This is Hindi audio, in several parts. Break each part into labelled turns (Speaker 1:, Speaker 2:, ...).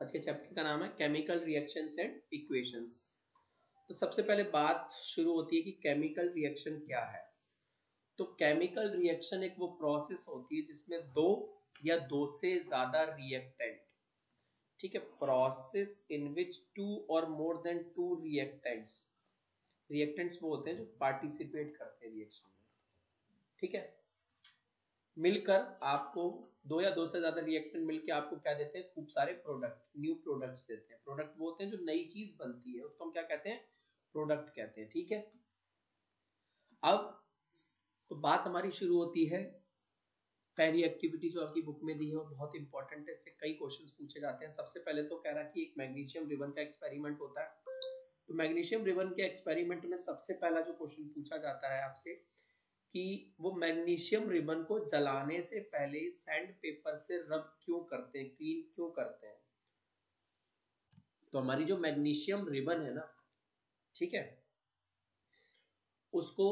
Speaker 1: आज के चैप्टर का नाम है केमिकल रिएक्शंस एंड इक्वेशंस तो सबसे पहले बात शुरू होती है कि केमिकल रिएक्शन क्या है। तो केमिकल रिएक्शन एक वो प्रोसेस होती है जिसमें दो या दो से ज़्यादा रिएक्टेंट ठीक है? प्रोसेस इन विच टू और more than two reactants reactants वो होते हैं जो पार्टिसिपेट करते हैं रिएक्शन में, ठीक है? मिलकर आपको दो या दो से ज़्यादा रिएक्टेंट मिलकर आपको क्या देते हैं? खूब सारे प्रोडक्ट न्यू प्रोडक्ट्स देते हैं। प्रोडक्ट वो होते हैं जो नई चीज़ बनती है। उसको हम क्या कहते हैं? प्रोडक्ट कहते हैं। ठीक है? अब तो बात हमारी शुरू होती है। पहली एक्टिविटी जो आपकी बुक में दी है बहुत इंपॉर्टेंट है। इससे कई क्वेश्चन पूछे जाते हैं। सबसे पहले तो कह रहा कि एक मैग्नीशियम रिबन का एक्सपेरिमेंट होता है। तो मैग्नीशियम रिबन के एक्सपेरिमेंट में सबसे पहला जो क्वेश्चन पूछा जाता है आपसे कि वो मैग्नीशियम रिबन को जलाने से पहले सैंड पेपर से रब क्यों करते हैं क्लीन क्यों करते हैं? तो हमारी जो मैग्नीशियम रिबन है ना, ठीक है, उसको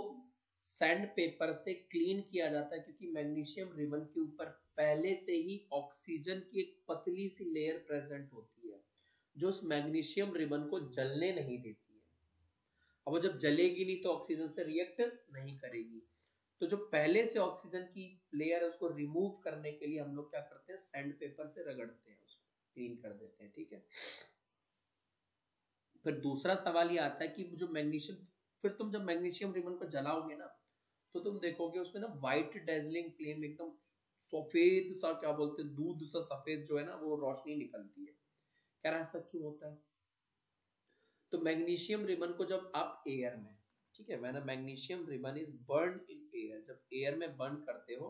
Speaker 1: सैंड पेपर से क्लीन किया जाता है क्योंकि मैग्नीशियम रिबन के ऊपर पहले से ही ऑक्सीजन की एक पतली सी लेयर प्रेजेंट होती है, जो उस मैग्नीशियम रिबन को जलने नहीं देती है। अब वो जब जलेगी नहीं तो ऑक्सीजन से रिएक्ट नहीं करेगी। तो जो पहले से ऑक्सीजन की लेयर है, उसको रिमूव करने के लिए हम लोग क्या करते हैं? सैंड पेपर से रगड़ते हैं उसको क्लीन कर देते हैं, ठीक है? फिर दूसरा सवाल ये आता है कि जो मैग्नीशियम फिर तुम जब मैग्नीशियम रिबन को जलाओगे ना तो तुम देखोगे उसमें ना व्हाइट डेजलिंग फ्लेम एकदम सफ़ेद सा, क्या बोलते हैं, दूध सा सफ़ेद जो है ना, वो रोशनी निकलती है। क्या ऐसा क्यों होता है? तो मैग्नीशियम रिबन को जब आप एयर में ठीक है मैंने magnesium ribbon is burn in air जब एयर में बर्न करते हो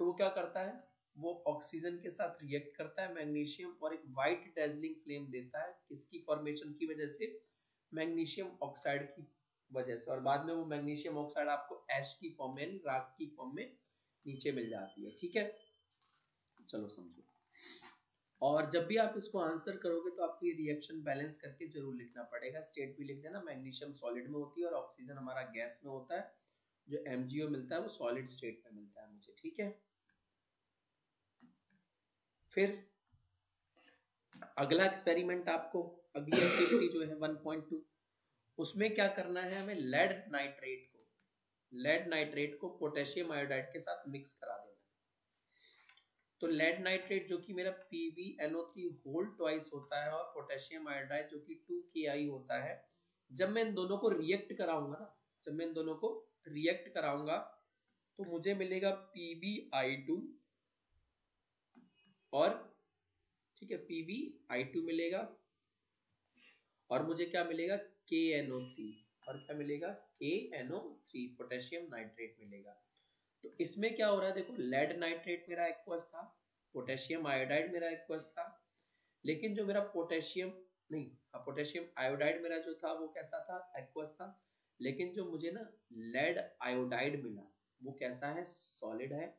Speaker 1: तो वो क्या करता है? वो ऑक्सीजन के साथ रिएक्ट करता है मैग्नीशियम और एक वाइट डेजलिंग फ्लेम देता है, किसकी फॉर्मेशन की वजह से? मैग्नीशियम ऑक्साइड की वजह से। और बाद में वो मैग्नीशियम ऑक्साइड आपको एश की फॉर्म में, राख की फॉर्म में नीचे मिल जाती है, ठीक है? चलो समझो। और जब भी आप इसको आंसर करोगे तो आपको ये रिएक्शन बैलेंस करके ज़रूर लिखना पड़ेगा। स्टेट भी लिख देना मैग्नीशियम सॉलिड में होती है और ऑक्सीजन हमारा गैस में होता है। जो एमजीओ मिलता है वो सॉलिड स्टेट में मिलता है मुझे, ठीक है? फिर अगला एक्सपेरिमेंट आपको, अगली एक्टिविटी जो है 1.2 उसमें क्या करना है हमें लेड नाइट्रेट को लेड नाइट्रेट को पोटेशियम आयोडाइड के साथ मिक्स करा देना तो लेड नाइट्रेट जो कि मेरा PbNO3 होल ट्वाइस होता है और पोटेशियम आयोडाइड जो कि 2Ki होता है, जब मैं इन दोनों को रिएक्ट कराऊँगा ना, जब मैं इन दोनों को रिएक्ट कराऊँगा तो मुझे मिलेगा PbI2 और, ठीक है PbI2 मिलेगा और मुझे क्या मिलेगा? KNO3 और क्या मिलेगा? KNO3 पोटेशियम नाइट्रेट मिलेगा। तो इसमें क्या हो रहा है? देखो लेड नाइट्रेट मेरा एक्वस था पोटेशियम आयोडाइड मेरा एक्वस था, लेकिन जो मेरा पोटेशियम नहीं हाँ पोटेशियम आयोडाइड मेरा जो था, वो कैसा था? एक्वस था, लेकिन जो मुझे ना लेड आयोडाइड मिला, वो कैसा है? सॉलिड है,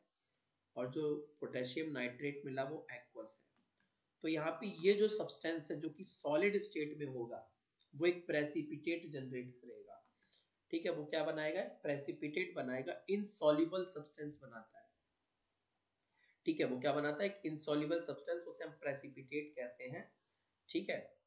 Speaker 1: और जो पोटेशियम नाइट्रेट मिला, वो एक्वस है। तो यहाँ पे ये जो सब्सटेंस है, जो कि सॉलिड स्टेट में होगा, वो एक प्रेसिपिटेट जनरेट करेगा। ठीक है, वो क्या बनाएगा? प्रेसिपिटेट बनाएगा इनसॉल्युबल सब्सटेंस बनाता है। ठीक है, वो क्या बनाता है? एक इनसॉल्युबल सब्सटेंस उसे हम प्रेसिपिटेट कहते हैं। ठीक है?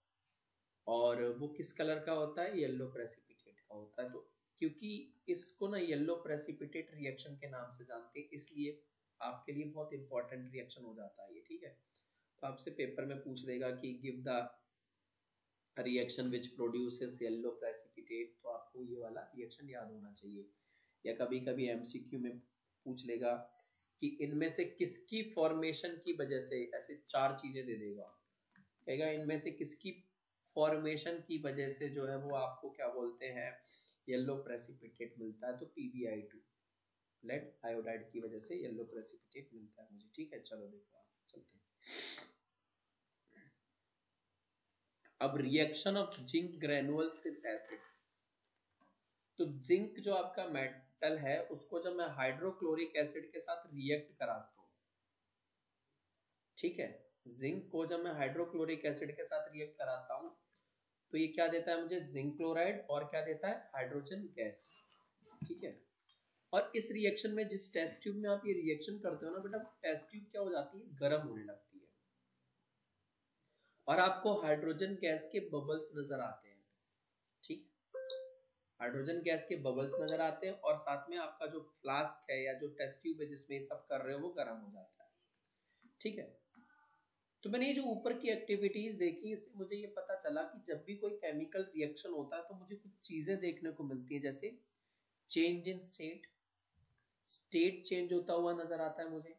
Speaker 1: और वो किस कलर का होता है? येलो प्रेसिपिटेट का होता है। तो क्योंकि इसको ना येलो प्रेसिपिटेट रिएक्शन के नाम से जानते हैं, इसलिए आपके लिए बहुत इंपॉर्टेंट रिएक्शन हो जाता है ये, ठीक है? तो आपसे पेपर में पूछ देगा कि give the reaction which produces yellow precipitate तो आपको ये वाला रिएक्शन याद होना चाहिए। या कभी कभी एमसीक्यू में पूछ लेगा कि इनमें से किसकी फॉर्मेशन की वजह से ऐसे चार चीज़ें दे देगा। कहेगा, इनमें से किसकी फॉर्मेशन की वजह से जो है वो आपको क्या बोलते हैं येलो प्रेसिपिटेट मिलता है? तो पीबीआई टू लेड आयोडाइड की वजह से येलो प्रेसिपिटेट मिलता है मुझे। ठीक है, चलो देखो आप, चलते हैं। अब reaction of zinc granules with acid तो जिंक जो आपका मेटल है, उसको जब मैं हाइड्रोक्लोरिक एसिड के साथ रिएक्ट कराता हूँ, ठीक है? जिंक को जब मैं हाइड्रोक्लोरिक एसिड के साथ रिएक्ट कराता हूँ तो ये क्या देता है मुझे? जिंक क्लोराइड और क्या देता है? हाइड्रोजन गैस ठीक है? और इस रिएक्शन में जिस टेस्ट ट्यूब में आप ये रिएक्शन करते हो ना बेटा टेस्ट ट्यूब क्या हो जाती है? गर्म होने लगती है। और आपको हाइड्रोजन गैस के बबल्स नज़र आते हैं। ठीक? हाइड्रोजन गैस के बबल्स नज़र आते हैं और साथ में आपका जो फ्लास्क है या जो टेस्ट ट्यूब है जिसमें सब कर रहे हो, वो गर्म हो जाता है। ठीक है? तो मैंने ये जो ऊपर की एक्टिविटीज़ देखी, इससे मुझे ये पता चला कि जब भी कोई केमिकल रिएक्शन होता है तो मुझे कुछ चीज़ें देखने को मिलती है, जैसे change in state state change होता हुआ नज़र आता है मुझे।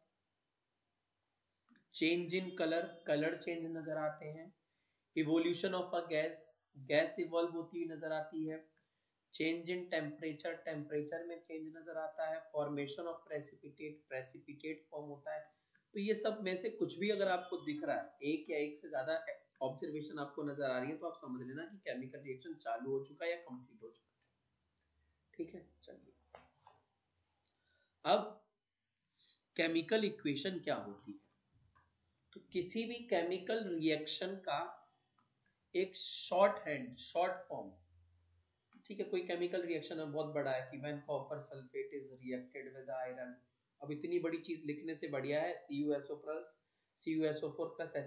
Speaker 1: Change in colour colour change नज़र आते हैं। Evolution of a gas gas evolve होती हुई नज़र आती है। चेंज इन टेम्परेचर टेम्परेचर में चेंज नज़र आता है। Formation of precipitate precipitate form होता है। तो ये सब में से कुछ भी अगर आपको दिख रहा है, एक या एक से ज़्यादा ऑब्जर्वेशन आपको नज़र आ रही है तो आप समझ लेना कि केमिकल रिएक्शन चालू हो चुका है या कंप्लीट हो चुका है। ठीक है? चलिए। अब केमिकल इक्वेशन क्या होती है? तो किसी भी केमिकल रिएक्शन का एक शॉर्ट हैंड शॉर्ट फॉर्म ठीक है, कोई केमिकल रिएक्शन है बहुत बड़ा है कि when copper sulphate is reacted with iron अब इतनी बड़ी चीज़ लिखने से बढ़िया है सी यू एस ओ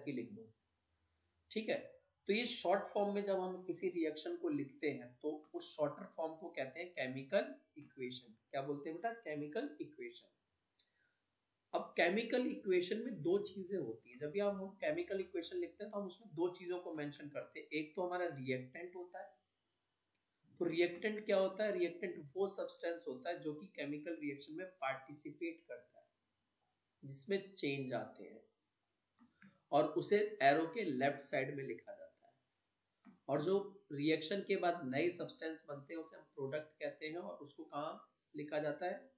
Speaker 1: लिख दो। ठीक है तो ये शॉर्ट फॉर्म में जब हम किसी रिएक्शन को लिखते हैं तो उस शॉर्टर फॉर्म को कहते हैं केमिकल इक्वेशन क्या बोलते हैं बेटा? केमिकल इक्वेशन अब केमिकल इक्वेशन में दो चीज़ें होती है। जब भी हम केमिकल इक्वेशन लिखते हैं तो हम उसमें दो चीज़ों को मेंशन करते हैं। एक तो हमारा रिएक्टेंट होता है। तो रिएक्टेंट क्या होता है? रिएक्टेंट वो सब्सटेंस होता है जो कि केमिकल रिएक्शन में पार्टिसिपेट करता है, जिसमें चेंज आते हैं और उसे एरो के लेफ़्ट साइड में लिखा जाता है। और जो रिएक्शन के बाद नए सब्सटेंस बनते हैं, उसे हम प्रोडक्ट कहते हैं और उसको कहा लिखा जाता है?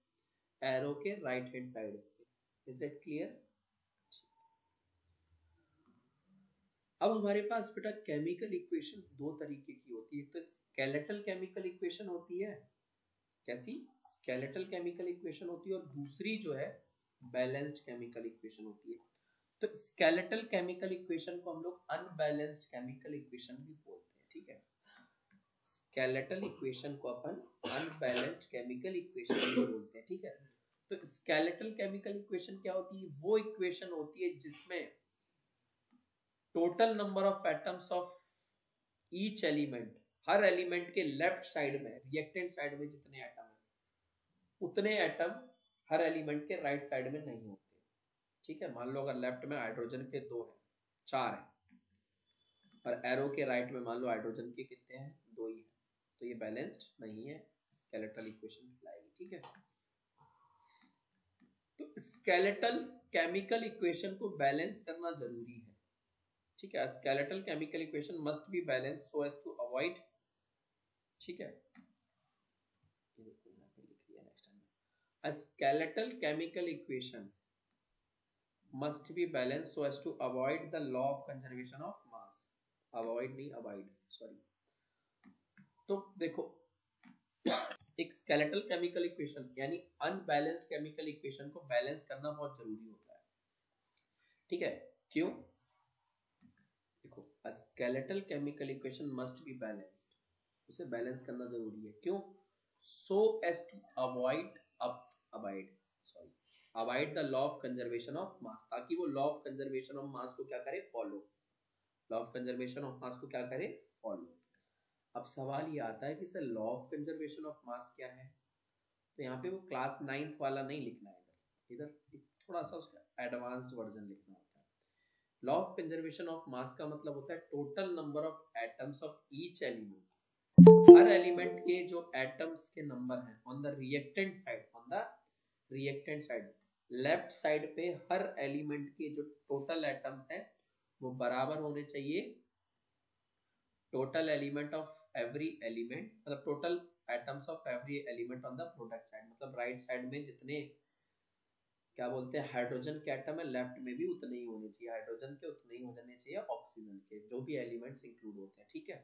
Speaker 1: एरो के right hand side is it clear अब हमारे पास बेटा केमिकल इक्वेशंस दो तरीके की होती है। एक तो स्केलेटल केमिकल इक्वेशन होती है, कैसी? स्केलेटल केमिकल इक्वेशन होती है और दूसरी जो है बैलेंस्ड केमिकल इक्वेशन होती है। तो स्केलेटल केमिकल इक्वेशन को हम लोग अनबैलेंस्ड केमिकल इक्वेशन भी बोलते हैं, ठीक है? स्केलेटल इक्वेशन को अपन अनबैलेंस्ड केमिकल इक्वेशन भी बोलते हैं, ठीक है? तो स्केलेटल केमिकल इक्वेशन क्या होती है? वो इक्वेशन होती है जिसमें total number of atoms of each element her element के लेफ़्ट साइड में रिएक्टेंट साइड में जितने एटम है, उतने एटम हर एलिमेंट के राइट right साइड में नहीं होते। ठीक है? मान लो अगर लेफ़्ट में हाइड्रोजन के दो है, चार है, और एरो के राइट में मान लो हाइड्रोजन के कितने हैं? दो ही है। तो ये बैलेंस्ड नहीं है स्केलेटल इक्वेशन कहलाएगी ठीक है? तो स्केलेटल केमिकल इक्वेशन को बैलेंस करना ज़रूरी है। ठीक है skeletal chemical equation must be balance so as to avoid ठीक है? Skeletal chemical equation must be balance so as to avoid the law of conservation of mass avoid नहीं अवॉइड सॉरी तो देखो एक स्केलेटल केमिकल इक्वेशन यानी अनबैलेंस केमिकल इक्वेशन को बैलेंस करना बहुत ज़रूरी होता है। ठीक है? क्यों? a skeletal chemical equation must be balanced उसे बैलेंस करना ज़रूरी है। क्यों? as to avoid अब avoid sorry avoid the law of conservation of mass ताकि वो law of conservation of mass को क्या करे? Follow law of conservation of mass को क्या करे? फॉलो अब सवाल ये आता है कि sir law of conservation of mass क्या है? तो यहाँ पे वो क्लास नाइन्थ वाला नहीं लिखना है इधर। इधर थोड़ा सा उसका एडवांस्ड वर्जन लिखना है। Law of conservation of mass का मतलब होता है total number of atoms of each element her element के जो एटम्स के नंबर हैं on the reactant side on the reactant side left side पे हर एलिमेंट के जो टोटल एटम्स हैं, वो बराबर होने चाहिए। Total element of every element मतलब total atoms of every element on the product side मतलब राइट right साइड में जितने, क्या बोलते हैं हाइड्रोजन के एटम है लेफ़्ट में भी उतने ही होने चाहिए। हाइड्रोजन के उतने ही हो जाने चाहिए ऑक्सीजन के, जो भी एलिमेंट्स इंक्लूड होते हैं, ठीक है?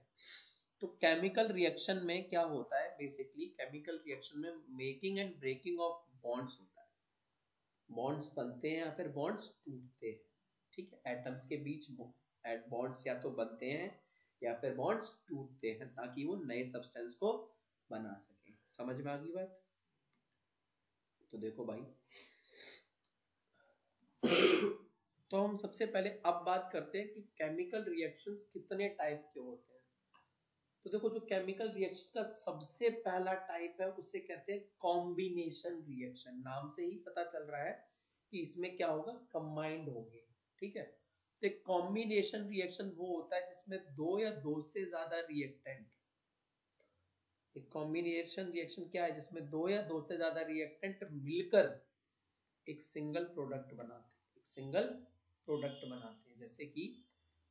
Speaker 1: तो केमिकल रिएक्शन में क्या होता है बेसिकली केमिकल रिएक्शन में making and breaking of bonds होता है। बॉन्ड्स बनते हैं या फिर बॉन्ड्स टूटते हैं, ठीक है? एटम्स के बीच बॉन्ड्स या तो बनते हैं या फिर बॉन्ड्स टूटते हैं ताकि वो नए सब्सटेंस को बना सके। समझ में आ गई बात? तो देखो भाई। तो हम सबसे पहले अब बात करते हैं कि केमिकल रिएक्शंस कितने टाइप के होते हैं। तो देखो, जो केमिकल रिएक्शन का सबसे पहला टाइप है, उसे कहते हैं कॉम्बिनेशन रिएक्शन नाम से ही पता चल रहा है कि इसमें क्या होगा? कंबाइंड होंगे। ठीक है? तो कॉम्बिनेशन रिएक्शन वो होता है जिसमें दो या दो से ज़्यादा रिएक्टेंट एक कॉम्बिनेशन रिएक्शन क्या है जिसमें दो या दो से ज़्यादा रिएक्टेंट मिलकर एक सिंगल प्रोडक्ट बनाते हैं। एक सिंगल प्रोडक्ट बनाते हैं। जैसे कि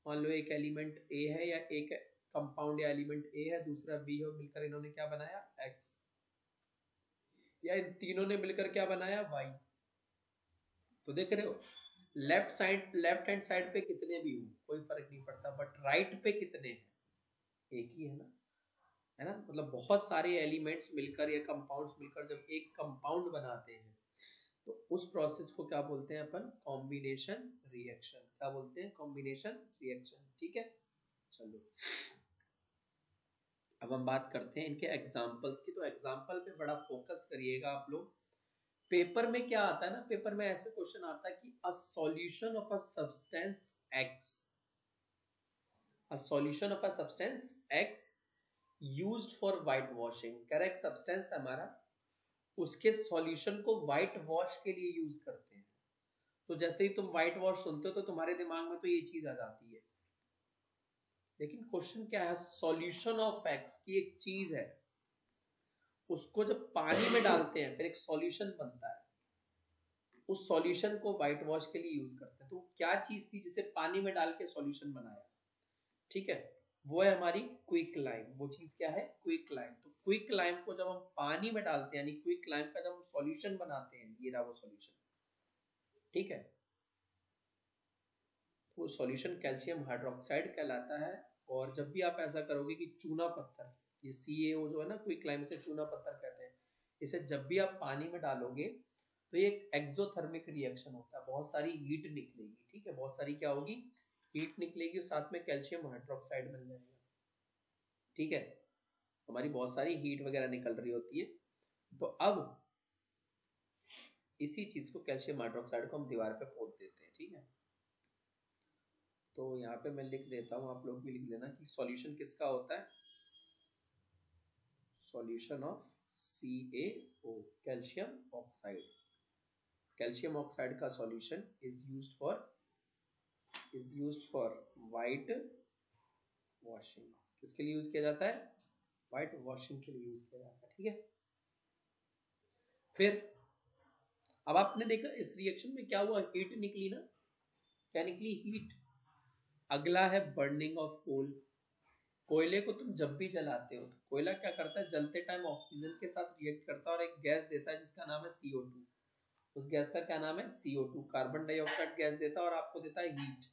Speaker 1: मान लो एक एलिमेंट ए है या एक कंपाउंड या एलिमेंट ए है, दूसरा बी है मिलकर इन्होंने क्या बनाया? एक्स या इन तीनों ने मिलकर क्या बनाया? वाई तो देख रहे हो? Left side left hand side पे कितने भी हो, कोई फ़र्क नहीं पड़ता बट राइट पे कितने हैं? एक ही है ना? है ना? मतलब बहुत सारे एलिमेंट्स मिलकर या कंपाउंड्स मिलकर जब एक कंपाउंड बनाते हैं तो उस प्रोसेस को क्या बोलते हैं अपन? कॉम्बिनेशन रिएक्शन क्या बोलते हैं? कॉम्बिनेशन रिएक्शन ठीक है? चलो। अब हम बात करते हैं इनके एग्जाम्पल्स की। तो एग्ज़ाम्पल पे बड़ा फोकस करिएगा आप लोग। पेपर में क्या आता है ना, पेपर में ऐसे क्वेश्चन आता है कि a solution of a substance X a solution of a substance X used for whitewashing correct substance हमारा। उसके सॉल्यूशन को व्हाइट वॉश के लिए यूज़ करते हैं। तो जैसे ही तुम व्हाइट वॉश सुनते हो तो तुम्हारे दिमाग में तो ये चीज़ आ जाती है। लेकिन क्वेश्चन क्या है? सॉल्यूशन ऑफ़ एक्स की एक चीज़ है। उसको जब पानी में डालते हैं, फिर एक सॉल्यूशन बनता है। उस सॉल्यूशन को व्हाइट वॉश के लिए यूज़ करते हैं। तो क्या चीज़ थी जिसे पानी में डाल के सॉल्यूशन बनाया? ठीक है? वो है हमारी क्विक लाइम वो चीज़ क्या है? क्विक लाइम तो क्विक लाइम को जब हम पानी में डालते हैं, यानी क्विक लाइम का जब हम सॉल्यूशन बनाते हैं, ये रहा वो सॉल्यूशन ठीक है? तो वो सॉल्यूशन कैल्शियम हाइड्रोक्साइड कहलाता है, और जब भी आप ऐसा करोगे कि चूना पत्थर ये सी ए जो है ना क्विक लाइम से चूना पत्थर कहते हैं। इसे जब भी आप पानी में डालोगे तो ये एक एक्सोथर्मिक रिएक्शन होता है। बहुत सारी हीट निकलेगी, ठीक है? बहुत सारी क्या होगी? हीट निकलेगी और साथ में कैल्शियम हाइड्रोक्साइड मिल जाएगा। ठीक है? हमारी बहुत सारी हीट वगैरह निकल रही होती है। तो अब इसी चीज़ को कैल्शियम हाइड्रोक्साइड को हम दीवार पे पोत देते हैं, ठीक है? तो यहाँ पे मैं लिख देता हूँ, आप लोग भी लिख लेना कि सॉल्यूशन किसका होता है? Solution of C calcium oxide calcium oxide का solution is used for is used for whitewashing किसके लिए यूज़ किया जाता है? वाइट वॉशिंग के लिए यूज़ किया जाता है, ठीक है? फिर, अब आपने देखा इस रिएक्शन में क्या हुआ? हीट निकली ना? क्या निकली? हीट अगला है बर्निंग ऑफ़ कोल कोयले को तुम जब भी जलाते हो तो कोयला क्या करता है? जलते टाइम ऑक्सीजन के साथ रिएक्ट करता है और एक गैस देता है जिसका नाम है सीओ टू उस गैस का क्या नाम है? CO two carbon dioxide gas देता है और आपको देता है हीट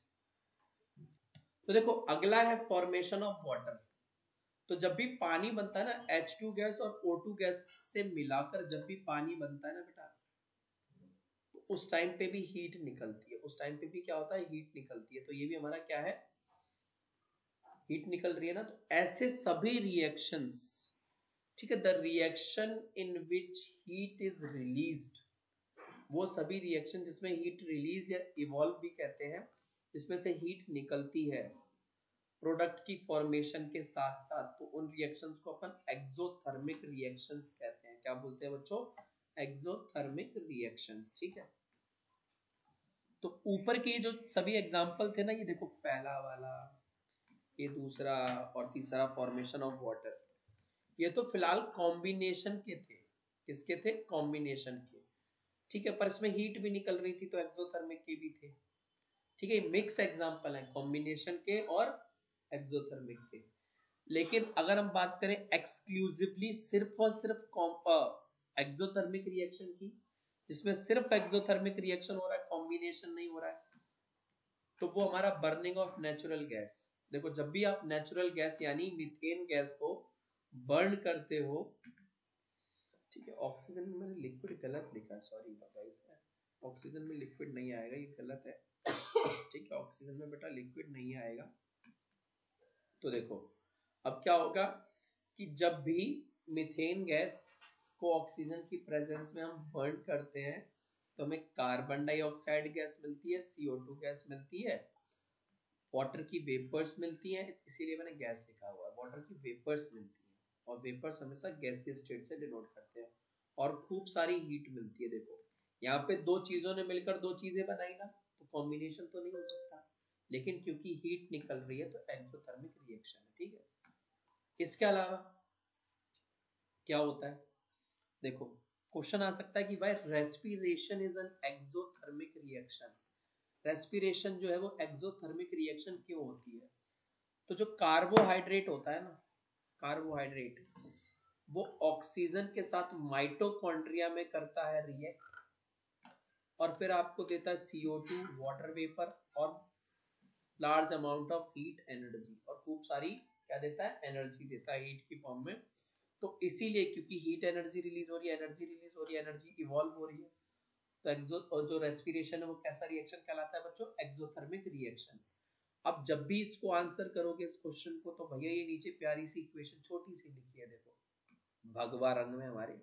Speaker 1: तो देखो, अगला है फॉर्मेशन ऑफ़ वाटर तो जब भी पानी बनता है ना एच टू गैस और ओ टू गैस से मिलाकर जब भी पानी बनता है ना बेटा तो उस टाइम पे भी हीट निकलती है। उस टाइम पे भी क्या होता है? हीट निकलती है। तो ये भी हमारा क्या है? हीट निकल रही है ना तो ऐसे सभी रिएक्शंस ठीक है the reaction in which heat is released वो सभी रिएक्शन जिसमें हीट रिलीज़ या इवॉल्व भी कहते हैं जिसमें से हीट निकलती है प्रोडक्ट की फॉर्मेशन के साथ साथ तो उन रिएक्शंस को अपन एक्सोथर्मिक रिएक्शंस कहते हैं। क्या बोलते हैं बच्चों? एक्सोथर्मिक रिएक्शंस ठीक है? तो ऊपर की जो सभी एग्जांपल थे ना, ये देखो, पहला वाला ये दूसरा और तीसरा फॉर्मेशन ऑफ़ वाटर ये तो फ़िलहाल कॉम्बिनेशन के थे। किसके थे? कॉम्बिनेशन के। ठीक है, पर इसमें हीट भी निकल रही थी तो एक्सोथर्मिक के भी थे। ठीक है मिक्स एग्जांपल है कॉम्बिनेशन के और एक्सोथर्मिक के। लेकिन अगर हम बात करें एक्सक्लूसिवली सिर्फ़ और सिर्फ़ एक्सोथर्मिक रिएक्शन की, जिसमें सिर्फ़ एक्सोथर्मिक रिएक्शन हो रहा है कॉम्बिनेशन नहीं हो रहा है तो वो हमारा बर्निंग ऑफ़ नेचुरल गैस देखो, जब भी आप नेचुरल गैस यानी मीथेन गैस को बर्न करते हो, ठीक है ऑक्सीजन में मैंने लिक्विड गलत लिखा है सॉरी ऑक्सीजन में लिक्विड नहीं आएगा, ये गलत है, ठीक है ऑक्सीजन में बेटा लिक्विड नहीं आएगा। तो देखो, अब क्या होगा कि जब भी मिथेन गैस को ऑक्सीजन की प्रेजेंस में हम बर्न करते हैं तो हमें कार्बन डाइऑक्साइड गैस मिलती है सीओ टू गैस मिलती है वाटर की वेपर्स मिलती हैं, इसीलिए मैंने गैस लिखा हुआ है। वाटर की वेपर्स मिलती है, और वेपर्स हमेशा गैस के स्टेट से डिनोट करते हैं, और खूब सारी हीट मिलती है, देखो। यहाँ पे दो चीज़ों ने मिलकर दो चीज़ें बनाई ना तो कॉम्बिनेशन तो नहीं हो सकता। लेकिन क्योंकि हीट निकल रही है तो एक्सोथर्मिक रिएक्शन है, ठीक है? इसके अलावा क्या होता है? देखो क्वेश्चन आ सकता है कि भाई respiration is an exothermic reaction respiration जो है वो एक्सोथर्मिक रिएक्शन क्यों होती है? तो जो कार्बोहाइड्रेट होता है ना कार्बोहाइड्रेट वो ऑक्सीजन के साथ माइटोकॉन्ड्रिया में करता है रिएक्ट और फिर आपको देता है सीओ टू वाटर वेपर और large amount of heat energy और खूब सारी क्या देता है? एनर्जी देता है हीट की फॉर्म में। तो इसीलिए क्योंकि हीट एनर्जी रिलीज़ हो रही है एनर्जी रिलीज़ हो रही है एनर्जी इवॉल्व हो रही है। तो एक्सो और जो रेस्पिरेशन है वो कैसा रिएक्शन कहलाता है बच्चों? एक्सोथर्मिक रिएक्शन अब जब भी इसको आंसर करोगे इस क्वेश्चन को तो भैया ये नीचे प्यारी सी इक्वेशन छोटी सी लिखी है देखो। भगवा रंग में हमारे।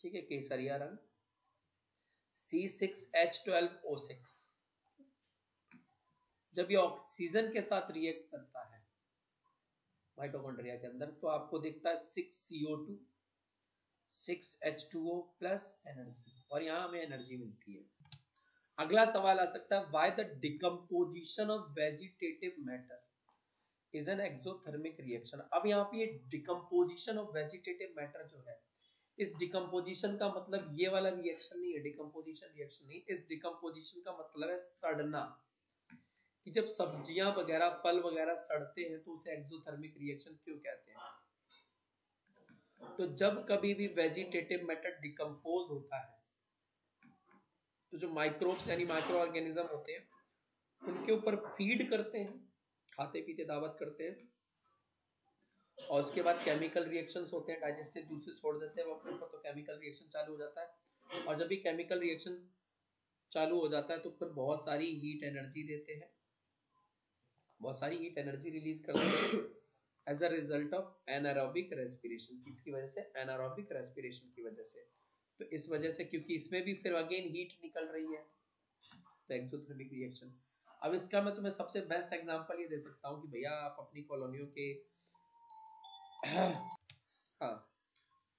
Speaker 1: ठीक है, केसरिया रंग। C six H twelve O six जब ये ऑक्सीजन के साथ रिएक्ट करता है माइटोकॉन्ड्रिया के अंदर तो आपको दिखता है six CO two six H two O plus energy और यहाँ हमें एनर्जी मिलती है। अगला सवाल आ सकता है why the decomposition of vegetative matter is an exothermic reaction अब यहाँ पे डिकम्पोजिशन ऑफ़ वेजिटेटिव मैटर जो है, इस डिकम्पोजिशन का मतलब ये वाला रिएक्शन नहीं है डिकम्पोजिशन रिएक्शन नहीं। इस डिकम्पोजिशन का मतलब है सड़ना। कि जब सब्ज़ियाँ वगैरह, फल वगैरह सड़ते हैं तो उसे एक्सोथर्मिक रिएक्शन क्यों कहते हैं? तो जब कभी भी वेजिटेटिव मैटर डिकम्पोज होता है तो जो माइक्रोब्स यानी माइक्रो ऑर्गेनिज्म होते हैं, उनके ऊपर फ़ीड करते हैं, खाते पीते दावत करते हैं, और उसके बाद केमिकल रिएक्शंस होते हैं डाइजेस्टिव जूसेस छोड़ देते हैं वो अपने ऊपर तो केमिकल रिएक्शन चालू हो जाता है। और जब भी केमिकल रिएक्शन चालू हो जाता है तो फिर बहुत सारी हीट एनर्जी देते हैं, बहुत सारी हीट एनर्जी रिलीज़ करते हैं। As a result of anaerobic respiration किसकी वजह से? एनारोबिक रेस्पिरेशन की वजह से। तो इस वजह से क्योंकि इसमें भी फिर अगेन हीट निकल रही है। तो एक्सोथर्मिक रिएक्शन अब इसका मैं तुम्हें सबसे बेस्ट एग्जांपल ये दे सकता हूँ कि भैया आप अपनी कॉलोनियों के हाँ।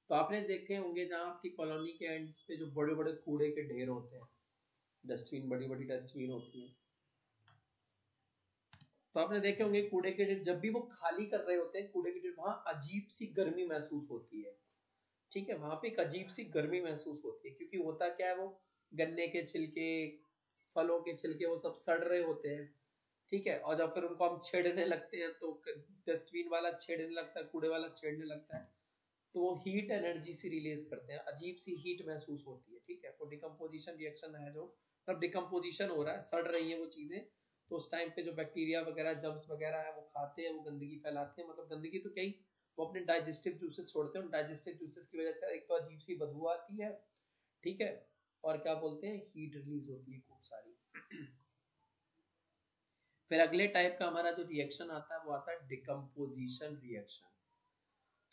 Speaker 1: तो आपने देखे होंगे जहाँ आपकी कॉलोनी के एंड्स पे जो बड़े बड़े कूड़े के ढेर होते हैं। डस्टबिन बड़ी बड़ी डस्टबिन होती है। तो आपने देखे होंगे कूड़े के ढेर जब भी वो खाली कर रहे होते हैं, कूड़े के ढेर वहाँ अजीब सी गर्मी महसूस होती है। ठीक है, वहाँ पे एक अजीब सी गर्मी महसूस होती है, क्योंकि होता क्या है, वो गन्ने के छिलके, फलों के छिलके, वो सब सड़ रहे होते हैं। ठीक है, और जब फिर उनको हम छेड़ने लगते हैं तो डस्टबिन वाला छेड़ने लगता है, कूड़े वाला छेड़ने लगता है तो वो हीट एनर्जी से रिलीज़ करते हैं, अजीब सी हीट महसूस होती है। ठीक है तो डिकम्पोजिशन रिएक्शन है जो तब डिकम्पोजिशन हो रहा है, सड़ रही है वो चीज़ें तो उस टाइम पे जो बैक्टीरिया वगैरह जम्स वगैरह है, वो खाते हैं, वो गंदगी फैलाते हैं। मतलब गंदगी तो कई वो अपने डाइजेस्टिव जूसेस छोड़ते हैं। डाइजेस्टिव जूसेस की वजह से एक तो अजीब सी बदबू आती है, ठीक है? और क्या बोलते हैं? हीट रिलीज़ होती है खूब सारी। फिर अगले टाइप का हमारा जो रिएक्शन आता है, वो आता है डिकम्पोजिशन रिएक्शन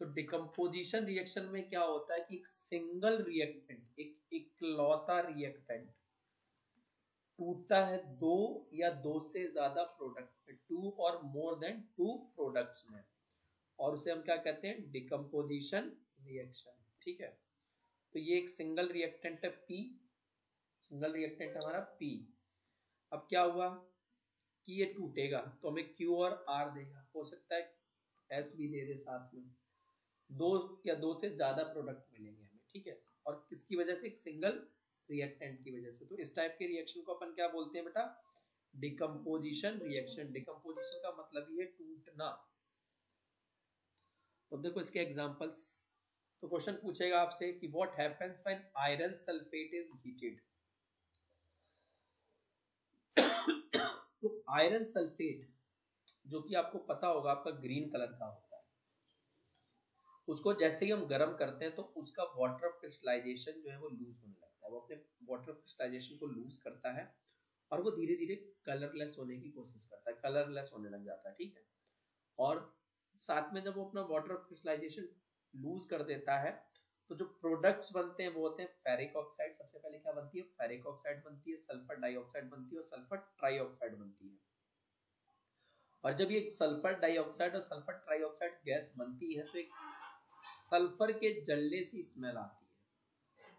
Speaker 1: तो डिकम्पोजिशन रिएक्शन में क्या होता है कि एक सिंगल रिएक्टेंट एक इकलौता रिएक्टेंट टूटता है दो या दो से ज़्यादा प्रोडक्ट टू और मोर देन टू प्रोडक्ट्स में। और उसे हम क्या कहते हैं? डिकम्पोजिशन रिएक्शन ठीक है? तो ये एक सिंगल रिएक्टेंट है पी सिंगल रिएक्टेंट हमारा पी अब क्या हुआ? कि ये टूटेगा तो हमें क्यू और आर देगा। हो सकता है एस भी दे दे साथ में। दो या दो से ज़्यादा प्रोडक्ट मिलेंगे हमें, ठीक है? और किसकी वजह से? एक सिंगल रिएक्टेंट की वजह से। तो इस टाइप के रिएक्शन को अपन क्या बोलते हैं बेटा? डिकम्पोजिशन रिएक्शन डिकम्पोजिशन का मतलब है टूटना। तो देखो इसके एग्जांपल्स तो क्वेश्चन पूछेगा आपसे कि what happens when iron sulphate is heated तो आयरन सल्फेट जो कि आपको पता होगा, आपका ग्रीन कलर का होता है। उसको जैसे ही हम गर्म करते हैं तो उसका वाटर क्रिस्टलाइजेशन जो है वो लूज होने है। वो अपने वाटर क्रिस्टलाइजेशन को लूज करता है और वो धीरे धीरे कलरलेस होने की कोशिश करता है। कलरलेस होने लग जाता है, ठीक है? और साथ में जब वो अपना वाटर क्रिस्टलाइजेशन लूज कर देता है तो जो प्रोडक्ट्स बनते हैं, वो होते हैं फेरिक ऑक्साइड सबसे पहले क्या बनती है? फेरिक ऑक्साइड बनती है सल्फ़र डाइऑक्साइड बनती है और सल्फ़र ट्राइऑक्साइड बनती है। और जब ये सल्फ़र डाइऑक्साइड और सल्फ़र ट्राइऑक्साइड गैस बनती है तो एक सल्फ़र के जलने से स्मेल आती है।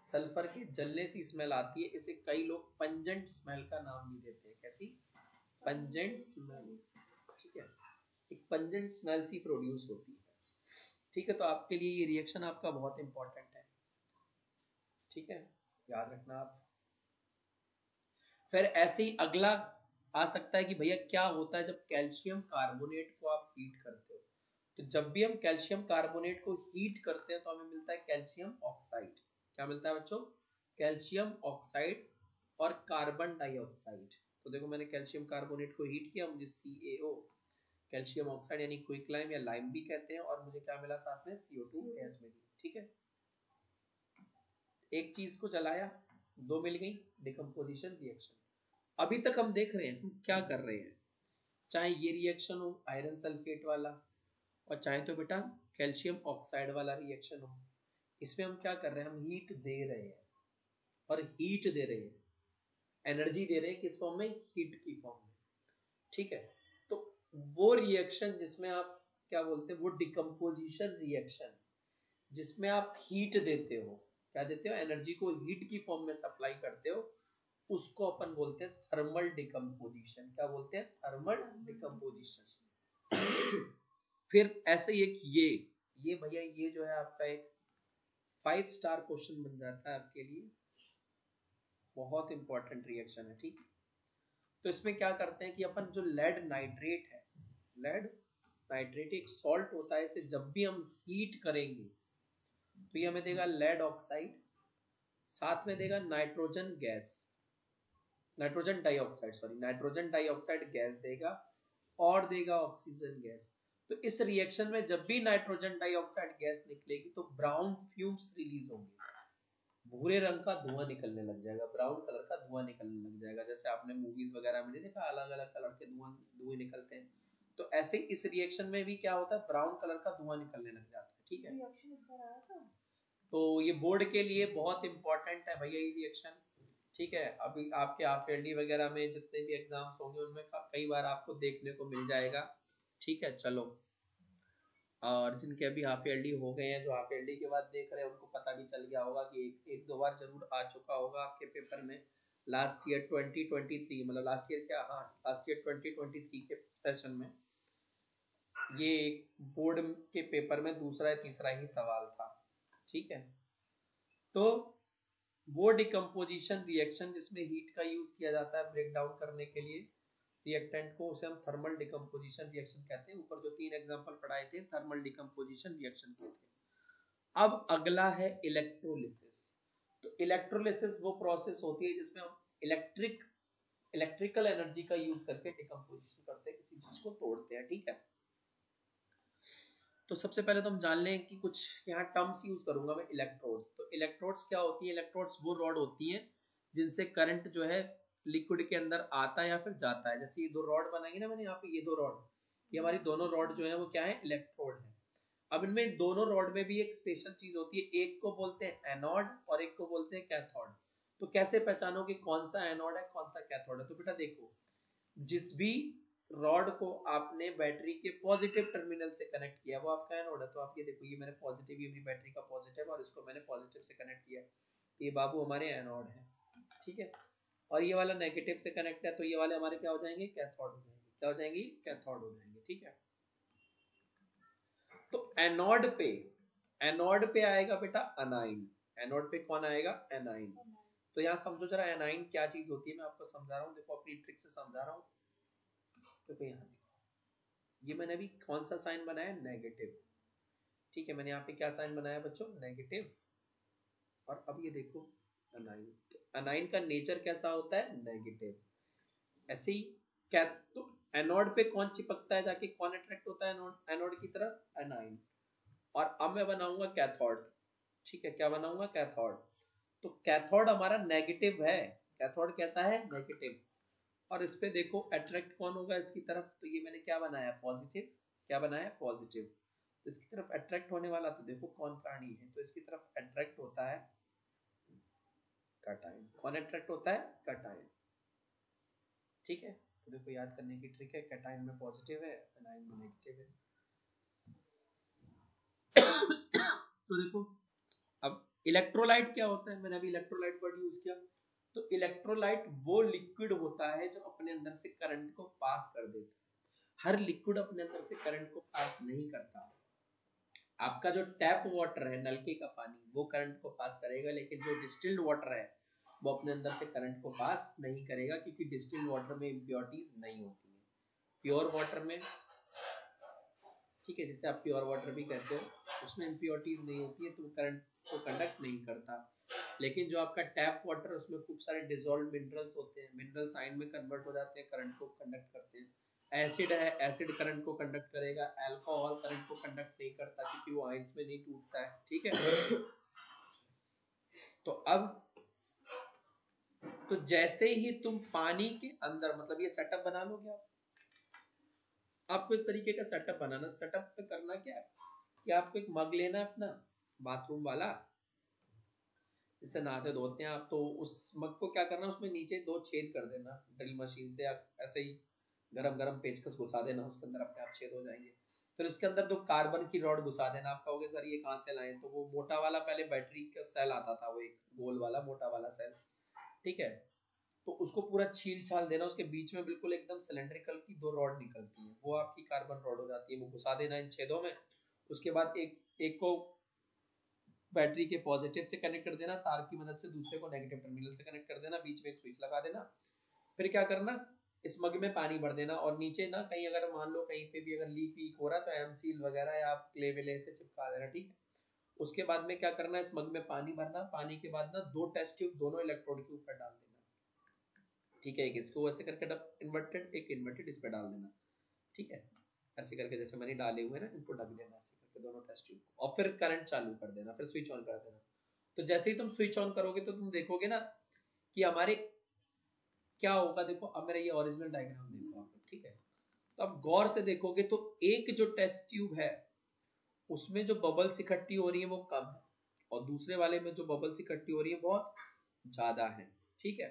Speaker 1: सल्फ़र के जलने से स्मेल आती है, इसे कई लोग पंजेंट स्मेल का नाम भी देते हैं। कैसी? पंजेंट स्मेल ठीक है? एक पंजेंट स्मेल सी प्रोड्यूस होती है। ठीक है तो आपके लिए ये रिएक्शन आपका बहुत इंपॉर्टेंट है। ठीक है? याद रखना आप। फिर ऐसे ही अगला आ सकता है कि भैया क्या होता है जब कैल्शियम कार्बोनेट को आप हीट करते हो। तो जब भी हम कैल्शियम कार्बोनेट को हीट करते हैं तो हमें मिलता है कैल्शियम ऑक्साइड क्या मिलता है बच्चों? कैल्शियम ऑक्साइड और कार्बन डाइऑक्साइड। तो देखो मैंने कैल्शियम कार्बोनेट को हीट किया मुझे सी कैल्शियम ऑक्साइड यानी क्विक लाइम या लाइम भी कहते हैं और मुझे क्या मिला साथ में? CO2 गैस मिली ठीक है? एक चीज़ को जलाया दो मिल गई डिकम्पोजिशन रिएक्शन अभी तक हम देख रहे हैं क्या कर रहे हैं? चाहे ये रिएक्शन हो आयरन सल्फेट वाला और चाहे तो बेटा कैल्शियम ऑक्साइड वाला रिएक्शन हो। इसमें हम क्या कर रहे हैं? हम हीट दे रहे हैं। और हीट दे रहे हैं। एनर्जी दे रहे हैं किस फॉर्म में? हीट की फॉर्म में। ठीक है? तो वो रिएक्शन जिसमें आप क्या बोलते हैं? वो डिकम्पोजिशन रिएक्शन जिसमें आप हीट देते हो। क्या देते हो? एनर्जी को हीट की फॉर्म में सप्लाई करते हो। उसको अपन बोलते हैं थर्मल डिकम्पोजिशन क्या बोलते हैं? थर्मल डिकम्पोजिशन फिर ऐसे एक ये। ये भैया, ये जो है आपका एक फाइव स्टार क्वेश्चन बन जाता है आपके लिए। बहुत इंपॉर्टेंट रिएक्शन है, ठीक? तो इसमें क्या करते हैं कि अपन जो लेड नाइट्रेट है लेड नाइट्रेट एक सॉल्ट होता है, इसे जब भी हम हीट करेंगे तो ये हमें देगा लेड ऑक्साइड साथ में देगा nitrogen gas nitrogen dioxide sorry nitrogen dioxide gas देगा, और देगा ऑक्सीजन गैस तो इस रिएक्शन में जब भी नाइट्रोजन डाइऑक्साइड गैस निकलेगी तो ब्राउन फ्यूम्स रिलीज़ होंगे। भूरे रंग का धुआँ निकलने लग जाएगा ब्राउन कलर का धुआँ निकलने लग जाएगा। जैसे आपने मूवीज़ वगैरह में देखा अलग अलग कलर के धुआँ धुएँ निकलते हैं। तो ऐसे इस रिएक्शन में भी क्या होता है? ब्राउन कलर का धुआँ निकलने लग जाता है ठीक है? तो ये बोर्ड के लिए बहुत इंपॉर्टेंट है भैया ये रिएक्शन ठीक है? अभी आपके हाफ़ ईयरली वगैरह में जितने भी एग्ज़ाम्स होंगे उनमें कई बार आपको देखने को मिल जाएगा। ठीक है, चलो। और जिनके अभी हाफ़ ईयरली हो गए हैं, जो हाफ़ ईयरली के बाद देख रहे हैं, उनको पता भी चल गया होगा कि एक एक दो बार ज़रूर आ चुका होगा आपके पेपर में लास्ट ईयर 2023 मतलब लास्ट ईयर क्या? हाँ लास्ट ईयर 2023 के सेशन में। ये एक बोर्ड के पेपर में दूसरा या तीसरा ही सवाल था। ठीक है? तो वो डिकम्पोजिशन रिएक्शन जिसमें हीट का यूज़ किया जाता है ब्रेक डाउन करने के लिए रिएक्टेंट को उसे हम थर्मल डिकम्पोजिशन रिएक्शन कहते हैं। ऊपर जो तीन एग्जांपल पढ़ाए थे थर्मल डिकम्पोजिशन रिएक्शन के थे। अब अगला है इलेक्ट्रोलिसिस तो इलेक्ट्रोलिसिस वो प्रोसेस होती है जिसमें हम इलेक्ट्रिक इलेक्ट्रिकल एनर्जी का यूज़ करके डिकम्पोजिशन करते हैं, किसी चीज़ को तोड़ते हैं, ठीक है? तो सबसे पहले तो हम जान लें कि कुछ यहाँ टर्म्स यूज़ करूँगा मैं इलेक्ट्रोड्स तो इलेक्ट्रोड्स क्या होती है? इलेक्ट्रोड्स वो रॉड होती हैं जिनसे करंट जो है लिक्विड के अंदर आता है या फिर जाता है? जैसे ये दो रॉड बनाएँगे ना मैंने यहाँ पे, ये दो रॉड ये हमारी दोनों रॉड जो है, वो क्या है? इलेक्ट्रोड है। अब इनमें दोनों रॉड में भी एक स्पेशल चीज़ होती है। एक को बोलते हैं एनोड और एक को बोलते हैं कैथोड तो कैसे पहचानो कि कौन सा एनोड है, कौन सा कैथोड है? तो बेटा देखो, जिस भी रॉड को आपने बैटरी के पॉजिटिव टर्मिनल से कनेक्ट किया, वो आपका एनोड है। तो आप ये देखो, ये मैंने पॉजिटिव ये मेरी बैटरी का पॉजिटिव और इसको मैंने पॉजिटिव से कनेक्ट किया। ये बाबू हमारे एनोड है। ठीक है? और ये वाला नेगेटिव से कनेक्ट है तो ये वाले हमारे क्या हो जाएँगे? कैथोड हो जाएँगे। क्या हो जाएँगी? कैथोड हो जाएँगे, ठीक है? तो एनोड पे एनोड पे आएगा बेटा अनाइन एनोड पे कौन आएगा? एनाइन तो यहाँ समझो जरा एनाइन क्या चीज़ होती है, मैं आपको समझा रहा हूँ। देखो, अपनी ट्रिक से समझा रहा हूँ। देखो यहाँ, देखो। ये मैंने अभी कौन सा साइन बनाया? नेगेटिव ठीक है, मैंने यहाँ पे क्या साइन बनाया बच्चों? नेगेटिव और अब ये देखो अनाइन। अनाइन का नेचर कैसा होता है? नेगेटिव ऐसे ही क्या तो एनोड पे कौन चिपकता है जाके? कौन अट्रैक्ट होता है एनोड एनोड की तरफ़ एनाइन और अब मैं बनाऊँगा कैथोड ठीक है, क्या बनाऊँगा? कैथोड तो कैथोड हमारा नेगेटिव है। कैथोड कैसा है? नेगेटिव और इस पे देखो अट्रैक्ट कौन होगा इसकी तरफ़? तो ये मैंने क्या बनाया? पॉजिटिव क्या बनाया? पॉजिटिव तो इसकी तरफ़ अट्रैक्ट होने वाला तो देखो कौन प्राणी है। तो इसकी तरफ़ अट्रैक्ट होता है कटाइन कौन अट्रैक्ट होता है कटाइन ठीक है? तो देखो, याद करने की ट्रिक है कैटाइन में पॉजिटिव है एनाइन में नेगेटिव है। तो देखो, अब इलेक्ट्रोलाइट क्या होता है? मैंने अभी इलेक्ट्रोलाइट वर्ड यूज़ किया। तो इलेक्ट्रोलाइट वो लिक्विड होता है जो अपने अंदर से करंट को पास कर देता है। हर लिक्विड अपने अंदर से करंट को पास नहीं करता। आपका जो टैप वाटर है, नलके का पानी, वो करंट को पास करेगा, लेकिन जो डिस्टिल्ड वाटर है, वो अपने अंदर से करंट को पास नहीं करेगा, क्योंकि डिस्टिल्ड वाटर में इम्प्योरिटीज नहीं होती है। प्योर वाटर में, ठीक है, जैसे आप प्योर वाटर भी कहते हो, उसमें इम्प्योरिटीज नहीं होती है तो करंट को कंडक्ट नहीं करता। लेकिन जो आपका टैप वाटर उसमें खूब सारे डिजोल्व मिनरल्स होते हैं मिनरल्स आइन में कन्वर्ट हो जाते हैं करंट को कंडक्ट करते हैं। एसिड है एसिड करंट को कंडक्ट करेगा अल्कोहल करंट को कंडक्ट नहीं करता क्योंकि वो आइंस में नहीं टूटता है, ठीक है? तो अब तो जैसे ही तुम पानी के अंदर मतलब ये सेटअप बना लोगे आप। आपको इस तरीके का सेटअप बनाना सेटअप पे करना क्या है? कि आपको एक मग लेना है अपना बाथरूम वाला। जिससे नहाते धोते हैं आप तो उस मग को क्या करना उसमें नीचे दो छेद कर देना ड्रिल मशीन से आप ऐसे ही गरम गरम पेचकस घुसा देना, उसके अंदर अपने आप छेद हो जाएँगे। फिर उसके अंदर दो कार्बन की रॉड घुसा देना, आप कहोगे, सर, ये कहाँ से लाए? तो वो मोटा वाला, पहले बैटरी का सेल आता था, वो एक गोल वाला, मोटा वाला सेल। ठीक है? तो उसको पूरा छील छाल देना, उसके बीच में बिल्कुल एकदम सिलेंड्रिकल की दो रॉड निकलती है। वो आपकी कार्बन रॉड हो जाती है, वो घुसा देना इन छेदों में। उसके बाद एक एक को बैटरी के पॉजिटिव से कनेक्ट कर देना, तार की मदद से दूसरे को नेगेटिव टर्मिनल से कनेक्ट कर देना, बीच में एक स्विच लगा देना। फिर क्या करना इस मग में पानी भर देना और नीचे ना कहीं अगर मान लो कहीं पे भी अगर लीक वीक हो रहा तो एम सील वगैरह या आप क्ले वेले से चिपका देना, ठीक है? उसके बाद में क्या करना है, इस मग में पानी भरना, पानी के बाद ना दो टेस्ट ट्यूब दोनों इलेक्ट्रोड के ऊपर डाल देना, ठीक है? एक इसको ऐसे करके इन्वर्टेड एक इन्वर्टेड इस पर डाल देना, ठीक है? ऐसे करके जैसे मैंने डाले हुए ना, इनको ढक देना, ऐसे करके दोनों टेस्ट ट्यूब को। और फिर करंट चालू कर देना, फिर स्विच ऑन कर देना। तो जैसे ही तुम स्विच ऑन करोगे तो तुम देखोगे ना कि हमारे क्या होगा? देखो, अब मेरा ये ओरिजिनल डायग्राम देखो आप ठीक है? तो अब गौर से देखोगे तो एक जो टेस्ट ट्यूब है, उसमें जो बबल्स इकट्ठी हो रही है वो कम है और दूसरे वाले में जो बबल्स इकट्ठी हो रही है बहुत ज़्यादा है, ठीक है?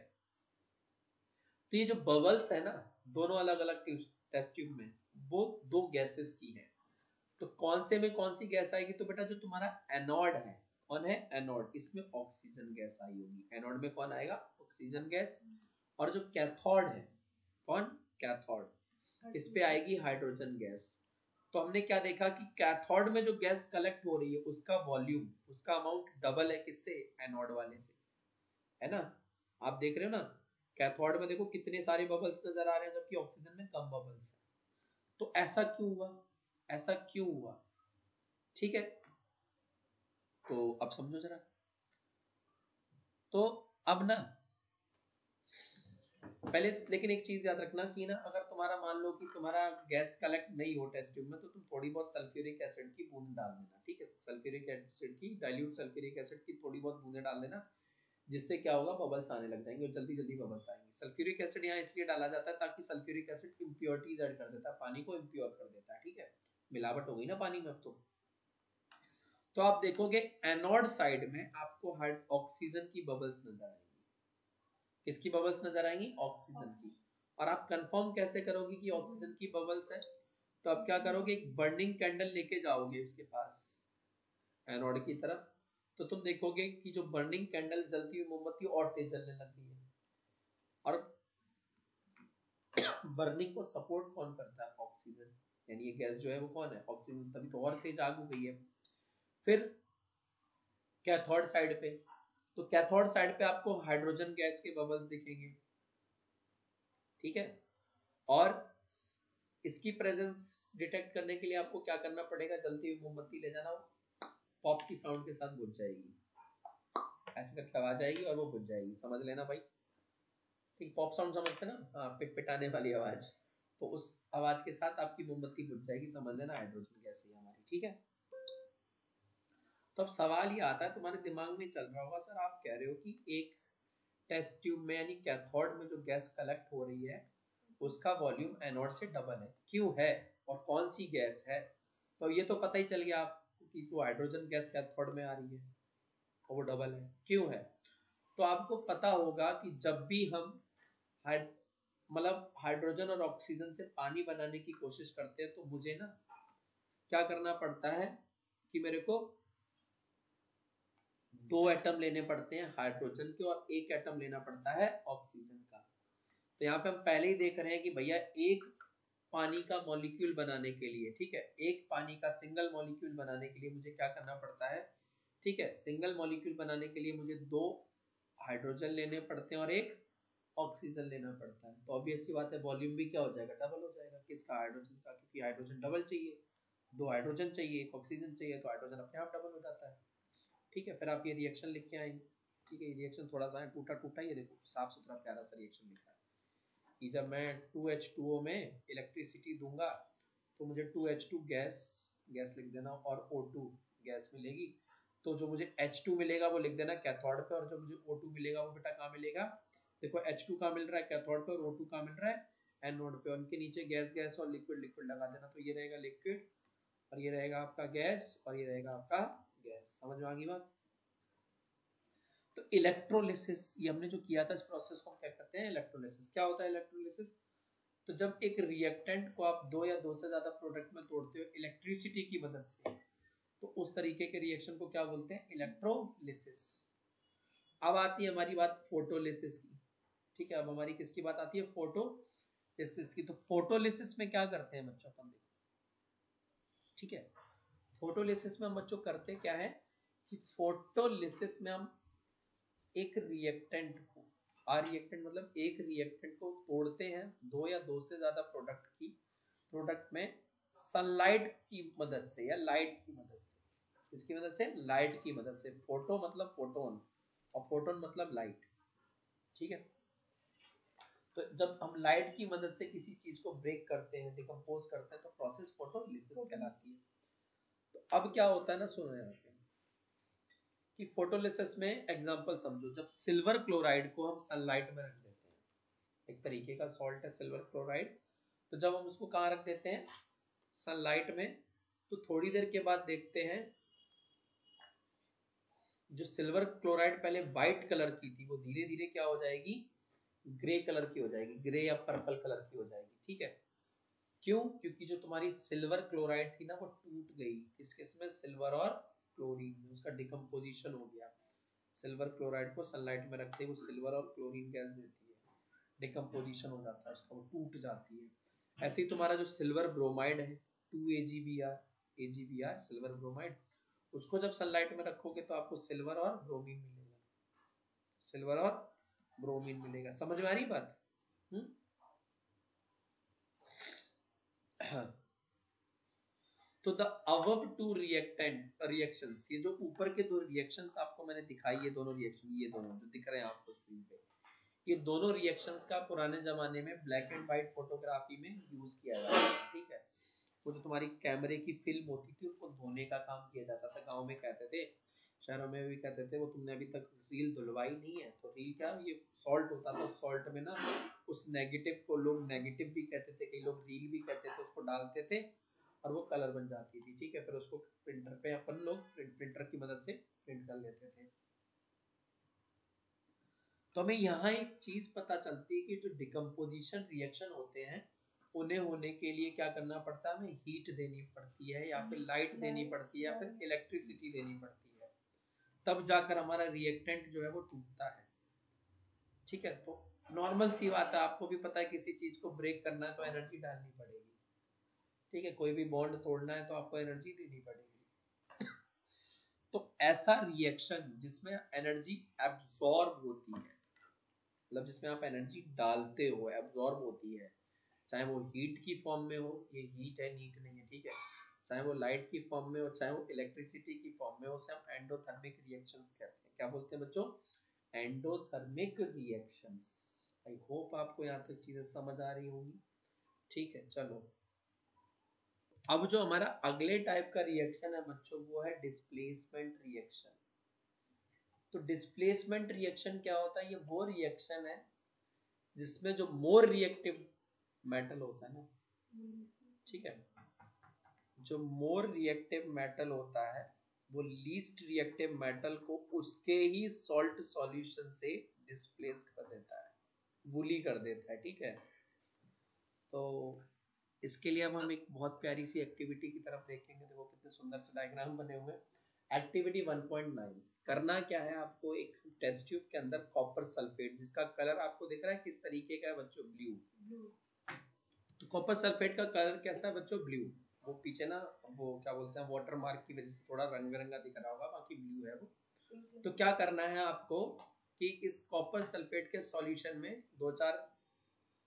Speaker 1: तो ये जो बबल्स है ना, दोनों अलग अलग टेस्ट ट्यूब में, वो दो गैसेस की है। तो कौन से में कौन सी गैस आएगी? तो बेटा जो तुम्हारा एनोड है, कौन है? एनोड इसमें ऑक्सीजन गैस आई होगी। एनोड में कौन आएगा? ऑक्सीजन गैस और जो कैथोड है कौन? कैथोड। इस पे आएगी हाइड्रोजन गैस। तो हमने क्या देखा कि कैथोड में जो गैस कलेक्ट हो रही है उसका वॉल्यूम उसका अमाउंट डबल है किससे? एनोड वाले से। है ना? आप देख रहे हो ना? कैथोड में देखो कितने सारे बबल्स नज़र आ रहे हैं जबकि ऑक्सीजन में कम बबल्स है। तो ऐसा क्यों हुआ? ऐसा क्यों हुआ? ठीक है? तो अब समझो जरा। तो अब ना पहले लेकिन एक चीज़ याद रखना कि ना, अगर तुम्हारा मान लो कि तुम्हारा गैस कलेक्ट नहीं हो टेस्ट ट्यूब में तो तुम थोड़ी बहुत सल्फ्यूरिक एसिड की बूंद डाल देना, ठीक है? सल्फ्यूरिक एसिड की डाइल्यूट सल्फ्यूरिक एसिड की थोड़ी बहुत बूंदे डाल देना, जिससे क्या होगा बबल्स आने लग जाएँगे और जल्दी जल्दी बबल्स आएँगे। सल्फ्यूरिक एसिड यहाँ इसलिए डाला जाता है ताकि सल्फ्यूरिक एसिड इम्प्योरिटीज ऐड कर देता है, पानी को इम्प्योर कर देता है, ठीक है? मिलावट हो गई ना पानी में अब तो। तो आप देखोगे एनोड साइड में आपको हाइड ऑक्सीजन की बबल्स नज़र आएँगी। किसकी बबल्स नज़र आएँगी? ऑक्सीजन की। और आप कंफर्म कैसे करोगे कि ऑक्सीजन की बबल्स है? तो आप क्या करोगे? एक बर्निंग कैंडल लेके जाओगे उसके पास एनोड की तरफ़। तो तुम देखोगे कि जो बर्निंग कैंडल जलती हुई मोमबत्ती और तेज जलने लग गई है। और बर्निंग को सपोर्ट कौन करता है? ऑक्सीजन यानी ये गैस जो है वो कौन है? ऑक्सीजन तभी तो और तेज आग हो गई है। फिर कैथोड साइड पे? तो कैथोड साइड पे आपको हाइड्रोजन गैस के बबल्स दिखेंगे। ठीक है? और इसकी प्रेजेंस डिटेक्ट करने के लिए आपको क्या करना पड़ेगा? जल्दी हुई मोमबत्ती ले जाना। पॉप की साउंड के साथ बुझ जाएगी। ऐसे करके आवाज़ आएगी और वो बुझ जाएगी। समझ लेना भाई? ठीक पॉप साउंड समझते ना? हाँ पिट पिटाने वाली आवाज़। तो उस आवाज़ के साथ आपकी मोमबत्ती बुझ जाएगी। समझ लेना हाइड्रोजन गैस है हमारी। ठीक है? तो अब सवाल ये आता है, तुम्हारे दिमाग में चल रहा होगा, सर, आप कह रहे हो कि एक टेस्ट ट्यूब में, यानी कैथोड में जो गैस कलेक्ट हो रही है, उसका वॉल्यूम एनोड से डबल है। क्यों है? और कौन सी गैस है? तो ये तो पता ही चल गया आपको कि वो हाइड्रोजन गैस कैथोड में आ रही है, और वो डबल है। क्यों है? तो आपको पता होगा कि जब भी हम हाइड मतलब हाइड्रोजन और ऑक्सीजन से पानी बनाने की कोशिश करते हैं तो मुझे ना क्या करना पड़ता है कि मेरे को दो एटम लेने पड़ते हैं हाइड्रोजन के, और एक एटम लेना पड़ता है ऑक्सीजन का। तो यहाँ पे हम पहले ही देख रहे हैं कि भैया एक पानी का मॉलिक्यूल बनाने के लिए, ठीक है, एक पानी का सिंगल मॉलिक्यूल बनाने के लिए मुझे क्या करना पड़ता है, ठीक है सिंगल मॉलिक्यूल बनाने के लिए मुझे दो हाइड्रोजन लेने पड़ते हैं और एक ऑक्सीजन लेना पड़ता है। तो ऑब्वियस सी बात है वॉल्यूम भी क्या हो जाएगा? डबल हो जाएगा। किसका? हाइड्रोजन का, क्योंकि हाइड्रोजन डबल चाहिए। दो हाइड्रोजन चाहिए, एक ऑक्सीजन चाहिए तो हाइड्रोजन अपने आप डबल हो जाता है। ठीक है, फिर आप ये रिएक्शन लिख के आएँगे ठीक है, ये रिएक्शन थोड़ा सा है, टूटा टूटा ये देखो, साफ़ सुथरा, प्यारा सा रिएक्शन लिखा है। कि जब मैं टू एच टू ओ में इलेक्ट्रिसिटी दूँगा तो मुझे two H two gas gas लिख देना और ओ टू गैस मिलेगी। तो जो मुझे एच टू मिलेगा, वो लिख देना कैथोड पे और जो मुझे ओ टू मिलेगा, वो बेटा कहाँ मिलेगा? देखो एच टू कहाँ मिल रहा है? कैथोड पे और ओ टू कहाँ मिल रहा है? एनोड पे। उनके नीचे गैस गैस और लिक्विड लिक्विड लगा देना। तो ये रहेगा लिक्विड और ये रहेगा आपका गैस और ये रहेगा आपका गैस समझ में आ गई बात? तो इलेक्ट्रोलिसिस ये हमने जो किया था इस प्रोसेस को हम क्या कहते हैं? इलेक्ट्रोलिसिस क्या होता है इलेक्ट्रोलिसिस तो जब एक रिएक्टेंट को आप दो या दो से ज़्यादा प्रोडक्ट में तोड़ते हो इलेक्ट्रिसिटी की मदद से तो उस तरीके के रिएक्शन को क्या बोलते हैं? इलेक्ट्रोलिसिस अब आती है हमारी बात फोटोलिसिस की। ठीक है, अब हमारी किसकी बात आती है? फोटोलिसिस की। तो फोटोलिसिस में क्या करते हैं बच्चों? अपन देखो। ठीक है? फोटोलिसिस में हम बच्चों करते क्या है कि फोटोलिसिस में हम एक रिएक्टेंट को आ रिएक्टेंट मतलब एक रिएक्टेंट को तोड़ते हैं दो या दो से ज़्यादा प्रोडक्ट की प्रोडक्ट में सनलाइट की मदद से या लाइट की मदद से। इसकी मदद से? लाइट की मदद से। फ़ोटो मतलब फोटोन और फोटोन मतलब लाइट ठीक है? तो जब हम लाइट की मदद से किसी चीज़ को ब्रेक करते हैं डिकम्पोज करते हैं तो प्रोसेस फोटोलिसिस कहलाती है। तो अब क्या होता है ना, सुनो यहाँ पे। कि फोटोलिसिस में एग्जांपल समझो, जब सिल्वर क्लोराइड को हम सनलाइट में रख देते हैं, एक तरीके का सॉल्ट है सिल्वर क्लोराइड तो जब हम उसको कहाँ रख देते हैं? सनलाइट में। तो थोड़ी देर के बाद देखते हैं, जो सिल्वर क्लोराइड पहले व्हाइट कलर की थी, वो धीरे धीरे क्या हो जाएगी? ग्रे कलर की हो जाएगी ग्रे या पर्पल कलर की हो जाएगी, ठीक है? क्यों? क्योंकि जो तुम्हारी सिल्वर क्लोराइड थी ना, वो टूट गई। किस किसमें? सिल्वर और क्लोरीन में। उसका डिकम्पोजिशन हो गया। सिल्वर क्लोराइड को सनलाइट में रखते वो सिल्वर और क्लोरीन गैस देती है। डिकम्पोजिशन हो जाता है उसका, वो टूट जाती है। ऐसे ही तुम्हारा जो सिल्वर ब्रोमाइड है two A G B R A G B R silver bromide, उसको जब सनलाइट में रखोगे तो आपको सिल्वर और ब्रोमीन मिलेगा। सिल्वर और ब्रोमीन मिलेगा। समझ में आ रही बात? हम्म? तो the above two reactant reactions ये जो ऊपर के दो रिएक्शन आपको मैंने दिखाई, ये दोनों रिएक्शन ये दोनों जो दिख रहे हैं आपको स्क्रीन पे, ये दोनों रिएक्शंस का पुराने जमाने में ब्लैक एंड व्हाइट फोटोग्राफी में यूज़ किया जाता है ठीक है? वो जो तुम्हारी कैमरे की फ़िल्म होती थी, उनको धोने का काम किया जाता था, गाँव में कहते थे, शहरों में भी कहते थे, वो तुमने अभी तक रील धुलवाई नहीं है तो रील क्या, ये सॉल्ट होता था सॉल्ट में ना उस नेगेटिव को लोग नेगेटिव भी कहते थे, कई लोग रील भी कहते थे, उसको डालते थे, और वो कलर बन जाती थी, ठीक है, फिर उसको प्रिंटर पे अपन लोग प्रिंटर की मदद से प्रिंट कर लेते थे। तो हमें यहाँ एक चीज़ पता चलती है कि जो डिकम्पोजिशन रिएक्शन होते हैं उन्हें होने के लिए क्या करना पड़ता है? हमें हीट देनी पड़ती है या फिर लाइट देनी पड़ती है या फिर इलेक्ट्रिसिटी देनी पड़ती है। तब जाकर हमारा रिएक्टेंट जो है वो टूटता है। ठीक है? तो नॉर्मल सी बात है। आपको भी पता है किसी चीज़ को ब्रेक करना है तो एनर्जी डालनी पड़ेगी। ठीक है? कोई भी बॉन्ड तोड़ना है तो आपको एनर्जी देनी पड़ेगी। तो ऐसा रिएक्शन जिसमें एनर्जी एब्जॉर्ब होती है मतलब जिसमें आप एनर्जी डालते हो एब्जॉर्ब होती है चाहे वो हीट की फॉर्म में हो, ये हीट है नीट नहीं है, ठीक है? चाहे वो लाइट की फॉर्म में हो, चाहे वो इलेक्ट्रिसिटी की फॉर्म में हो, उसे हम एंडोथर्मिक रिएक्शंस कहते हैं। क्या बोलते हैं बच्चों? एंडोथर्मिक रिएक्शंस आई होप आपको यहाँ तक चीज़ें समझ आ रही होंगी। ठीक है, चलो। अब जो हमारा अगले टाइप का रिएक्शन है बच्चों, वो है डिस्प्लेसमेंट रिएक्शन तो डिस्प्लेसमेंट रिएक्शन क्या होता है? ये वो रिएक्शन है जिसमें जो मोर रिएक्टिव मेटल होता है ना? ठीक है? जो मोर रिएक्टिव मेटल होता है, वो लीस्ट रिएक्टिव मेटल को उसके ही सॉल्ट सॉल्यूशन से डिस्प्लेस कर देता है। बुली कर देता है, ठीक है? तो इसके लिए अब हम एक बहुत प्यारी सी एक्टिविटी की तरफ़ देखेंगे। देखो कितने सुंदर से डायग्राम बने हुए एक्टिविटी 1.9 करना क्या है आपको? एक टेस्ट ट्यूब के अंदर कॉपर सल्फेट जिसका कलर आपको दिख रहा है किस तरीके का है बच्चों? ब्लू तो कॉपर सल्फेट का कलर कैसा है बच्चों? ब्लू वो पीछे ना, वो क्या बोलते हैं वाटर मार्क की वजह से थोड़ा रंग बिरंगा दिख रहा होगा, बाकी ब्लू है वो। तो क्या करना है आपको कि इस कॉपर सल्फेट के सॉल्यूशन में दो चार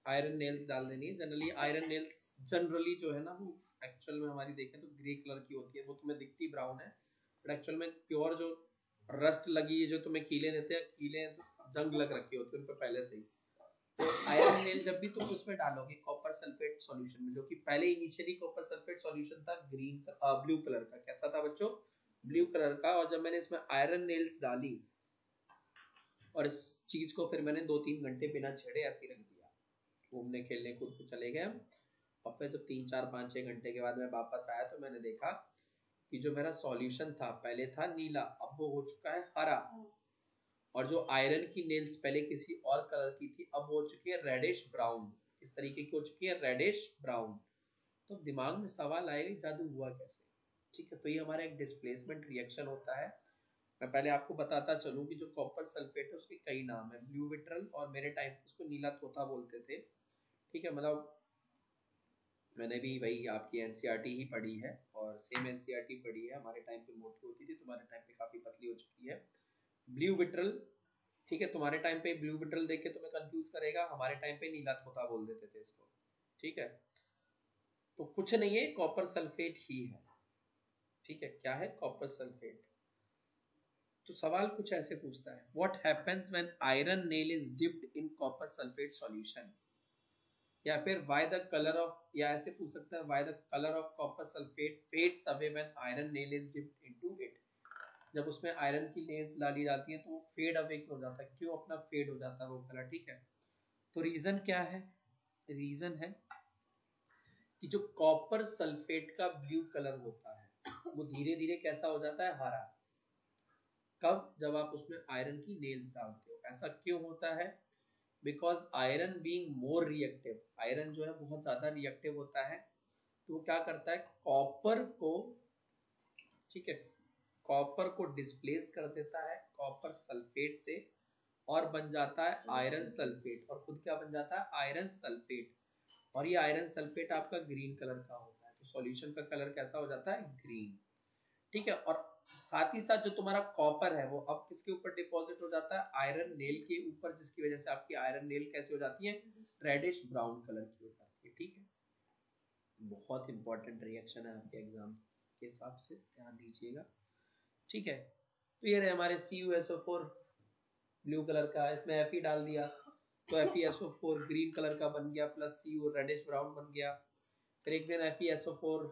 Speaker 1: आयरन नेल्स डाल देनी है। जनरली आयरन नेल्स जनरली जो है ना, वो एक्चुअल में हमारी देखें तो ग्रे कलर की होती है। वो तुम्हें दिखती ब्राउन है बट एक्चुअल में प्योर जो रस्ट लगी है, जो तुम्हें कीले देते हैं, कीले तो जंग लग रखी होती है उन पर पहले से ही। आयरन नेल जब भी तुम उसमें डालोगे कॉपर सल्फेट सॉल्यूशन में, जो कि पहले इनिशियली कॉपर सल्फेट सॉल्यूशन था ग्रीन ब्लू कलर का। कैसा था बच्चों? ब्लू कलर का, और जब मैंने इसमें आयरन नेल्स डाली, और इस चीज़ को फिर मैंने दो तीन घंटे बिना छेड़े ऐसे रख दिया। घूमने, खेलने, कूद चले गए और फिर जब तीन, चार, पाँच छः घंटे के बाद मैं वापस आया तो मैंने देखा कि जो मेरा सॉल्यूशन था, पहले था नीला, अब वो हो चुका है हरा। और जो आयरन की नेल्स पहले किसी और कलर की थी, अब हो चुकी है रेडिश ब्राउन इस तरीके की हो चुकी है रेडिश ब्राउन तो दिमाग में सवाल आएगा जादू हुआ कैसे? ठीक है तो ये हमारा एक डिस्प्लेसमेंट रिएक्शन होता है। मैं पहले आपको बताता चलूँ कि जो कॉपर सल्फेट है, उसके कई नाम है। ब्लू विट्रल और मेरे टाइम उसको नीला तोता बोलते थे। ठीक है मतलब मैंने भी वही आपकी एनसीईआरटी e ही पढ़ी है और सेम एनसीईआरटी e पढ़ी है। हमारे टाइम पे मोटी होती थी, तुम्हारे टाइम पे काफ़ी पतली हो चुकी है। ब्लू विट्रल, ठीक है, तुम्हारे टाइम पे ब्लू विट्रल देख के तुम्हें कंफ्यूज करेगा, हमारे टाइम पे नीला थोता बोल देते थे इसको, ठीक है? तो कुछ नहीं है कॉपर सल्फेट ही है, ठीक है? क्या है कॉपर सल्फेट तो सवाल कुछ ऐसे पूछता है what happens when iron nail is dipped in copper sulphate solution या फिर व्हाई द कलर ऑफ़ या ऐसे पूछ सकता है why the colour of copper sulphate fades away when iron nail is dipped into it जब उसमें आयरन की लेयर्स डाली जाती है तो वो फेड अवे क्यों हो जाता है? क्यों अपना फेड हो जाता है वो कलर ठीक है? तो रीजन क्या है? रीजन है कि जो कॉपर सल्फेट का ब्लू कलर होता है, वो धीरे धीरे कैसा हो जाता है? हरा। कब? जब आप उसमें आयरन की नेल्स डालते हो। ऐसा क्यों होता है? Because iron being more reactive iron जो है बहुत ज़्यादा रिएक्टिव होता है तो क्या करता है? कॉपर को, ठीक है कॉपर को डिस्प्लेस कर देता है कॉपर सल्फेट से और बन जाता है आयरन सल्फेट। और खुद क्या बन जाता है? Iron sulphate. और ये आयरन सल्फेट आपका ग्रीन कलर का होता है। तो सॉल्यूशन का कलर कैसा हो जाता है? ग्रीन ठीक है? और साथ ही साथ जो तुम्हारा कॉपर है वो अब किसके ऊपर डिपॉजिट हो जाता है? आयरन नेल के ऊपर जिसकी वजह से आपकी आयरन नेल कैसे हो जाती है? रेडिश ब्राउन कलर की हो जाती है। ठीक है? बहुत इंपॉर्टेंट रिएक्शन है आपके एग्ज़ाम के हिसाब से। ध्यान दीजिएगा। ठीक है? तो ये रहे हमारे C U S O four blue colour का, इसमें एफ़ ई डाल दिया। तो F E S O four green colour का बन गया plus C U reddish brown बन गया। फिर एक दिन F E S O four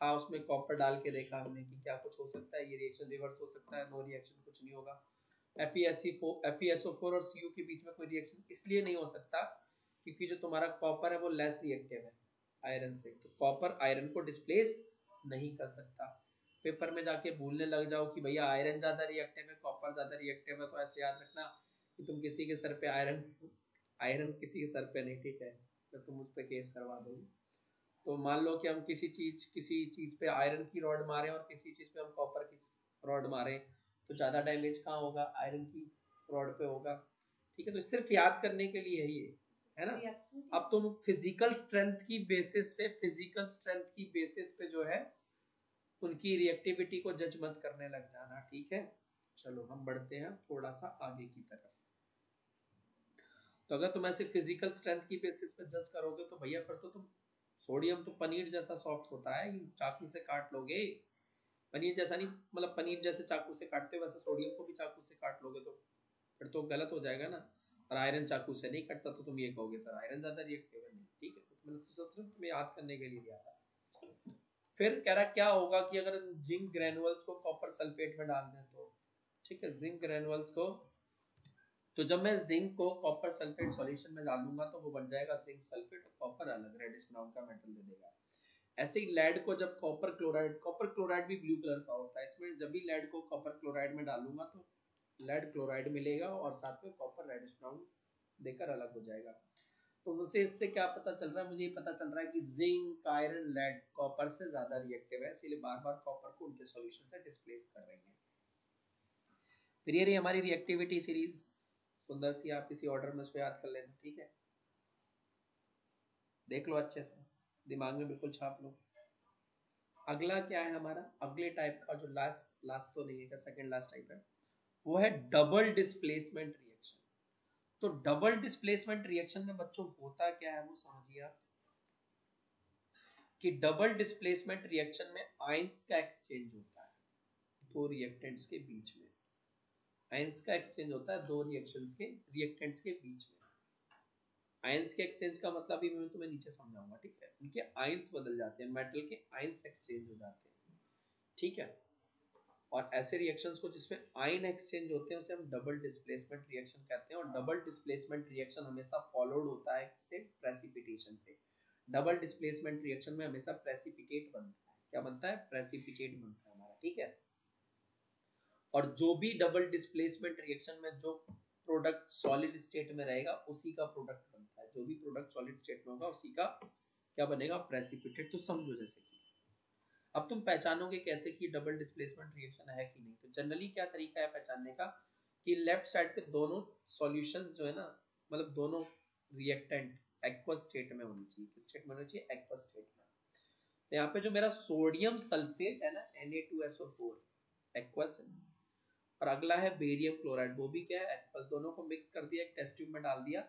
Speaker 1: था, उसमें कॉपर डाल के देखा हमने कि क्या कुछ हो सकता है, ये रिएक्शन रिवर्स हो सकता है नो रिएक्शन कुछ नहीं होगा। F E S C F E S O four और सी यू के बीच में कोई रिएक्शन इसलिए नहीं हो सकता, क्योंकि जो तुम्हारा कॉपर है, वो लेस रिएक्टिव है आयरन से। तो कॉपर आयरन को डिस्प्लेस नहीं कर सकता। पेपर में जाके भूलने लग जाओ कि भैया आयरन ज़्यादा रिएक्टिव है कॉपर ज़्यादा रिएक्टिव है तो ऐसे याद रखना कि तुम किसी के सर पे आयरन आयरन किसी के सर पे नहीं ठीक है? तो तुम उस पर केस करवा दोगे। तो मान लो कि हम किसी चीज़ किसी चीज़ पे आयरन की रॉड मारे और किसी चीज़ पे हम कॉपर की रॉड मारे तो ज़्यादा डैमेज कहाँ होगा? आयरन की रॉड पे होगा। ठीक है तो सिर्फ़ याद करने के लिए ही है है ना? अब तुम फ़िज़िकल स्ट्रेंथ की बेसिस पे फ़िज़िकल स्ट्रेंथ की बेसिस पे जो है उनकी रिएक्टिविटी को जज मत करने लग जाना, ठीक है? चलो, हम बढ़ते हैं थोड़ा सा आगे की तरफ़। तो अगर तुम ऐसे फ़िज़िकल स्ट्रेंथ की बेसिस पे जज करोगे तो भैया फिर तो तुम सोडियम तो पनीर जैसा सॉफ्ट होता है चाकू से काट लोगे। पनीर जैसा नहीं मतलब पनीर जैसे चाकू से काटते वैसे सोडियम को भी चाकू से काट लोगे तो फिर तो गलत हो जाएगा ना। और आयरन चाकू से नहीं कटता तो तुम ये कहोगे, सर आयरन ज़्यादा रिएक्टिव है नहीं। ठीक है तो मैंने तो तुम्हें याद करने के लिए दिया था। फिर कह रहा, क्या होगा कि अगर जिंक ग्रेनुअल्स को कॉपर सल्फेट में डाल दें तो? ठीक है, जिंक ग्रेनुअल्स को तो जब मैं जिंक को कॉपर सल्फेट सॉल्यूशन में डालूँगा तो वो बन जाएगा जिंक सल्फेट और कॉपर अलग रेडिश ब्राउन का मेटल दे देगा। ऐसे ही लेड को जब कॉपर क्लोराइड कॉपर क्लोराइड भी ब्लू कलर का होता है, इसमें जब भी लेड को कॉपर क्लोराइड में डालूँगा तो लेड क्लोराइड मिलेगा और साथ में कॉपर रेडिश ब्राउन देकर अलग हो जाएगा। तो मुझे इससे क्या पता चल रहा है? मुझे ये पता चल रहा है कि जिंक, आयरन, लेड, कॉपर से ज़्यादा रिएक्टिव है, इसलिए बार बार कॉपर को उनके सॉल्यूशन से डिस्प्लेस कर रही है। फिर ये रही हमारी रिएक्टिविटी सीरीज़ सुंदर सी, आप इसी ऑर्डर में उसको याद कर लेना, ठीक है? देख लो अच्छे से। दिमाग में बिल्कुल छाप लो। अगला क्या है हमारा? अगले टाइप का जो लास्ट लास्ट तो नहीं है सेकंड लास्ट टाइप है, वो है डबल डिस्प्लेसमेंट तो डबल डिस्प्लेसमेंट रिएक्शन में बच्चों होता क्या है वो समझिए आप? कि डबल डिस्प्लेसमेंट रिएक्शन में आइंस का एक्सचेंज होता है, दो रिएक्टेंट्स के बीच में। आइंस का एक्सचेंज होता है, दो रिएक्शंस के रिएक्टेंट्स के बीच में। आयंस के एक्सचेंज का मतलब भी मैं तुम्हें नीचे समझाऊँगा, ठीक है? उनके आयंस बदल जाते हैं मेटल के आयंस एक्सचेंज हो जाते हैं। ठीक है? और ऐसे रिएक्शंस को जिसमें आयन एक्सचेंज होते हैं, उसे हम डबल डिस्प्लेसमेंट रिएक्शन कहते हैं और डबल डिस्प्लेसमेंट रिएक्शन हमेशा फॉलोड होता है से प्रेसिपिटेशन से। डबल डिस्प्लेसमेंट रिएक्शन में हमेशा प्रेसिपिटेट बनता है। क्या बनता है? प्रेसिपिटेट बनता है हमारा, ठीक है? और जो भी डबल डिस्प्लेसमेंट रिएक्शन में जो प्रोडक्ट सॉलिड स्टेट में रहेगा, उसी का प्रोडक्ट बनता है। जो भी प्रोडक्ट सॉलिड स्टेट में होगा, उसी का क्या बनेगा? प्रेसिपिटेट तो समझो जैसे अब तुम पहचानोगे कैसे कि डबल डिस्प्लेसमेंट रिएक्शन है कि नहीं? तो जनरली क्या तरीका है पहचानने का? कि लेफ़्ट साइड पे दोनों सॉल्यूशन जो है ना मतलब दोनों रिएक्टेंट एक्वस स्टेट में होनी चाहिए। किस स्टेट में होनी चाहिए? एक्वस स्टेट में। तो यहाँ पे जो मेरा सोडियम सल्फेट है ना Na2SO4 एक्वस और अगला है बेरियम क्लोराइड वो भी क्या है? एक्वस दोनों को मिक्स कर दिया, एक टेस्ट ट्यूब में डाल दिया।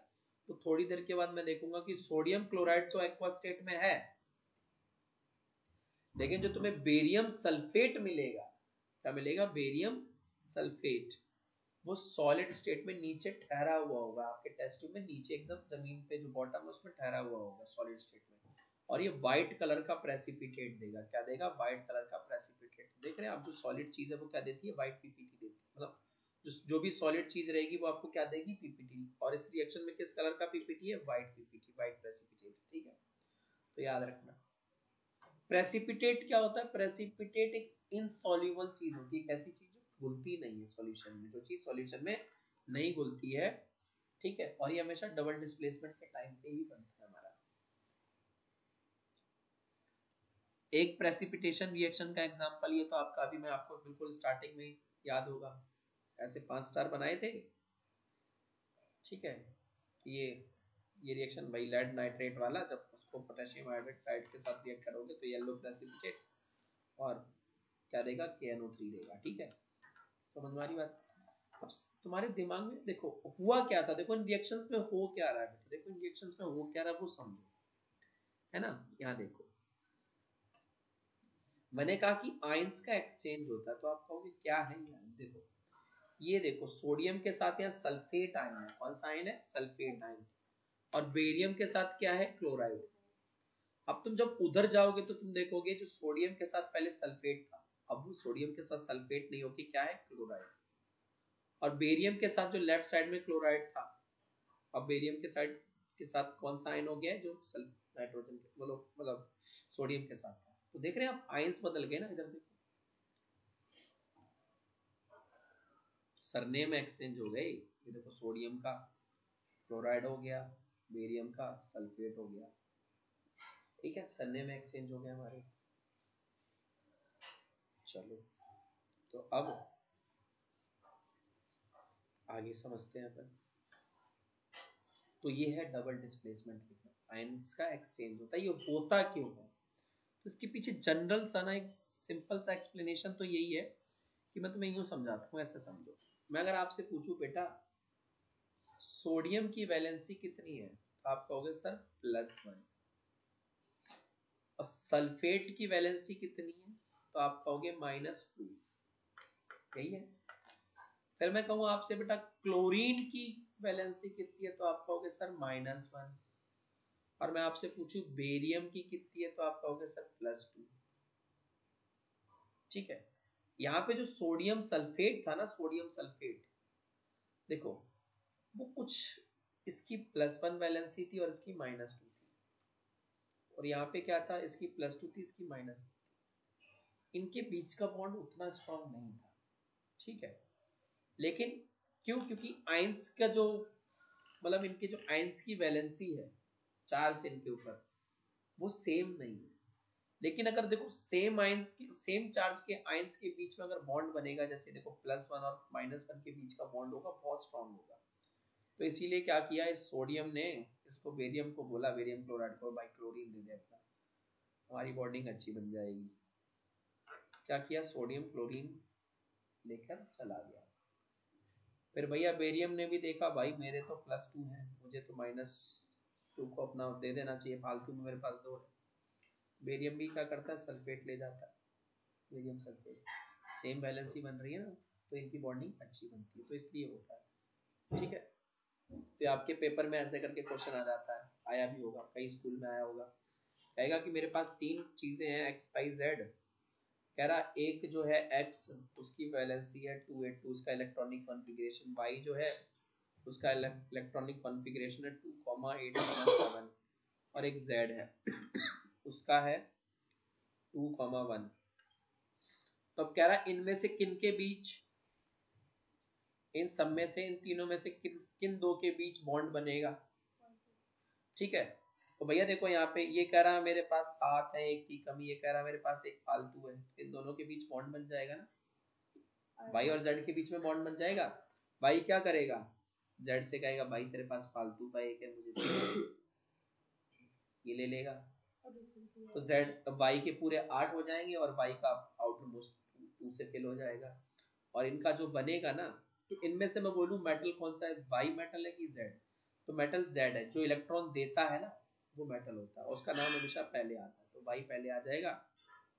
Speaker 1: तो थोड़ी देर के बाद मैं देखूँगा कि सोडियम क्लोराइड तो एक्वस स्टेट में है। लेकिन जो तुम्हें बेरियम सल्फेट मिलेगा, क्या मिलेगा? Barium sulphate. वो सॉलिड स्टेट में नीचे ठहरा हुआ होगा। आपके टेस्ट ट्यूब में नीचे एकदम ज़मीन पे जो बॉटम है, उसमें ठहरा हुआ होगा सॉलिड स्टेट में। और ये व्हाइट कलर का प्रेसिपिटेट देगा। क्या देगा? व्हाइट कलर का प्रेसिपिटेट देख रहे हैं आप, जो सॉलिड चीज़ है, वो क्या देती है? व्हाइट पीपीटी देती है। मतलब जो जो भी सॉलिड चीज़ रहेगी, वो आपको क्या देगी? पीपीटी और इस रिएक्शन में किस कलर का पीपीटी है? व्हाइट पीपीटी व्हाइट प्रेसिपिटेट ठीक है? तो याद रखना। प्रेसिपिटेट क्या होता है? प्रेसिपिटेट एक इनसॉल्युबल चीज़ होती है। ऐसी चीज़ जो घुलती नहीं है सॉल्यूशन में। जो चीज़ सॉल्यूशन में नहीं घुलती है, ठीक है? और ये हमेशा डबल डिस्प्लेसमेंट के टाइम पे ही बनता है हमारा। एक प्रेसिपिटेशन रिएक्शन का एग्जांपल ये तो आपका अभी मैं आपको बिल्कुल स्टार्टिंग में याद होगा। ऐसे पाँच स्टार बनाए थे। ठीक है? ये ये रिएक्शन भाई लेड नाइट्रेट वाला, जब उसको पोटेशियम हाइड्रेट के साथ रिएक्ट करोगे तो येलो प्रेसिपिटेट और क्या देगा? के देगा, ठीक है? समझ में आ रही बात? अब तुम्हारे दिमाग में देखो, हुआ क्या था? देखो, इन रिएक्शंस में हो क्या रहा है देखो, इन रिएक्शंस में हो क्या रहा है, वो समझो, है ना? यहाँ देखो। मैंने कहा कि आयंस का एक्सचेंज होता है तो आप कहोगे, क्या है ये? देखो ये देखो सोडियम के साथ यहाँ सल्फेट आयन है। कौन सा आयन है? सल्फेट आयन और बेरियम के साथ क्या है? क्लोराइड। अब तुम जब उधर जाओगे तो तुम देखोगे जो सोडियम के साथ पहले सल्फेट था। अब वो सोडियम के साथ सल्फेट नहीं होगी क्या है? क्लोराइड। और बेरियम के साथ जो लेफ़्ट साइड में क्लोराइड था, अब बेरियम के साइड के साथ कौन सा आयन हो गया जो नाइट्रोजन के मतलब मतलब सोडियम के साथ था। तो देख रहे हैं आप आयंस बदल गए ना इधर देखो। सरनेम एक्सचेंज हो गए। ये देखो, सोडियम का क्लोराइड हो गया। बेरियम का सल्फेट हो गया। ठीक है सरनेम एक्सचेंज हो गया हमारे। चलो तो अब आगे समझते हैं अपन। तो ये है डबल डिस्प्लेसमेंट आयंस का एक्सचेंज होता है, ये होता क्यों है? तो इसके पीछे जनरल सा ना एक सिंपल सा एक्सप्लेनेशन तो यही है कि मैं तुम्हें यूँ समझाता हूँ, ऐसे समझो। मैं अगर आपसे पूछूँ, बेटा सोडियम की वैलेंसी कितनी है? आप कहोगे, सर प्लस वन और सल्फेट की वैलेंसी कितनी है? तो आप कहोगे, माइनस टू यही है। फिर मैं कहूँ आपसे, बेटा, क्लोरीन की वैलेंसी कितनी है? तो आप कहोगे, सर माइनस वन और मैं आपसे पूछूँ, बेरियम की कितनी है? तो आप कहोगे, सर प्लस टू ठीक है? यहाँ पे जो सोडियम सल्फेट था ना, सोडियम सल्फेट, देखो वो कुछ इसकी प्लस वन वैलेंसी थी और इसकी माइनस टू थी। और यहाँ पे क्या था? इसकी प्लस टू थी, इसकी माइनस इनके बीच का बॉन्ड उतना स्ट्रांग नहीं था। ठीक है? लेकिन क्यों? क्योंकि आइंस का जो मतलब इनके जो आइंस की वैलेंसी है, चार्ज इनके ऊपर, वो सेम नहीं है। लेकिन अगर देखो सेम आइंस के सेम चार्ज के आइंस के बीच में अगर बॉन्ड बनेगा, जैसे देखो प्लस वन और माइनस वन के बीच का बॉन्ड होगा, बहुत स्ट्रांग होगा। तो इसीलिए क्या किया, इस सोडियम ने इसको बेरियम को बोला, बेरियम क्लोराइड को भाई क्लोरीन दे दे अपना। हमारी बॉन्डिंग अच्छी बन जाएगी। क्या किया, सोडियम क्लोरीन लेकर चला गया। फिर भैया बेरियम ने भी देखा, भाई मेरे तो प्लस टू है, मुझे तो माइनस टू को अपना दे देना चाहिए, फालतू में मेरे पास दो है। बेरियम भी क्या करता है, सल्फेट ले जाता है, बेरियम सल्फेट। सेम वैलेंसी बन रही है ना तो इनकी बॉन्डिंग अच्छी बनती है तो इसलिए होता है। ठीक है? तो आपके पेपर में ऐसे करके क्वेश्चन आ जाता है। आया भी होगा कई स्कूल में आया होगा। कहेगा कि मेरे पास तीन चीज़ें हैं एक्स वाई जेड कह रहा, एक जो है एक्स उसकी वैलेंसी है टू एट टू उसका इलेक्ट्रॉनिक कॉन्फ़िगरेशन वाई जो है, उसका इलेक्ट्रॉनिक कॉन्फ़िगरेशन है टू कॉमा एट सेवन और एक जेड है, उसका है टू कॉमा वन तो अब कह रहा, इनमें से किन के बीच इन सब में से, इन तीनों में से किन किन दो के बीच बॉन्ड बनेगा? ठीक है? तो भैया देखो यहाँ पे, ये कह रहा है मेरे पास सात है, एक की कमी, ये कह रहा है मेरे पास एक फालतू है। इन दोनों के बीच बॉन्ड बन जाएगा ना? भाई और जेड के बीच में बॉन्ड बन जाएगा? भाई क्या करेगा? जेड से कहेगा, भाई, तेरे पास फालतू का एक है, मुझे ये ले लेगा। तो जेड वाई के पूरे आठ हो जाएँगे और वाई का आउटर मोस्ट टू से फिल हो जाएगा। और इनका जो बनेगा ना तो इनमें से मैं बोलूँ मेटल कौन सा है? वाई मेटल है कि जेड तो मेटल जेड है। जो इलेक्ट्रॉन देता है ना, वो मेटल होता है। उसका नाम हमेशा पहले आता है। तो वाई पहले आ जाएगा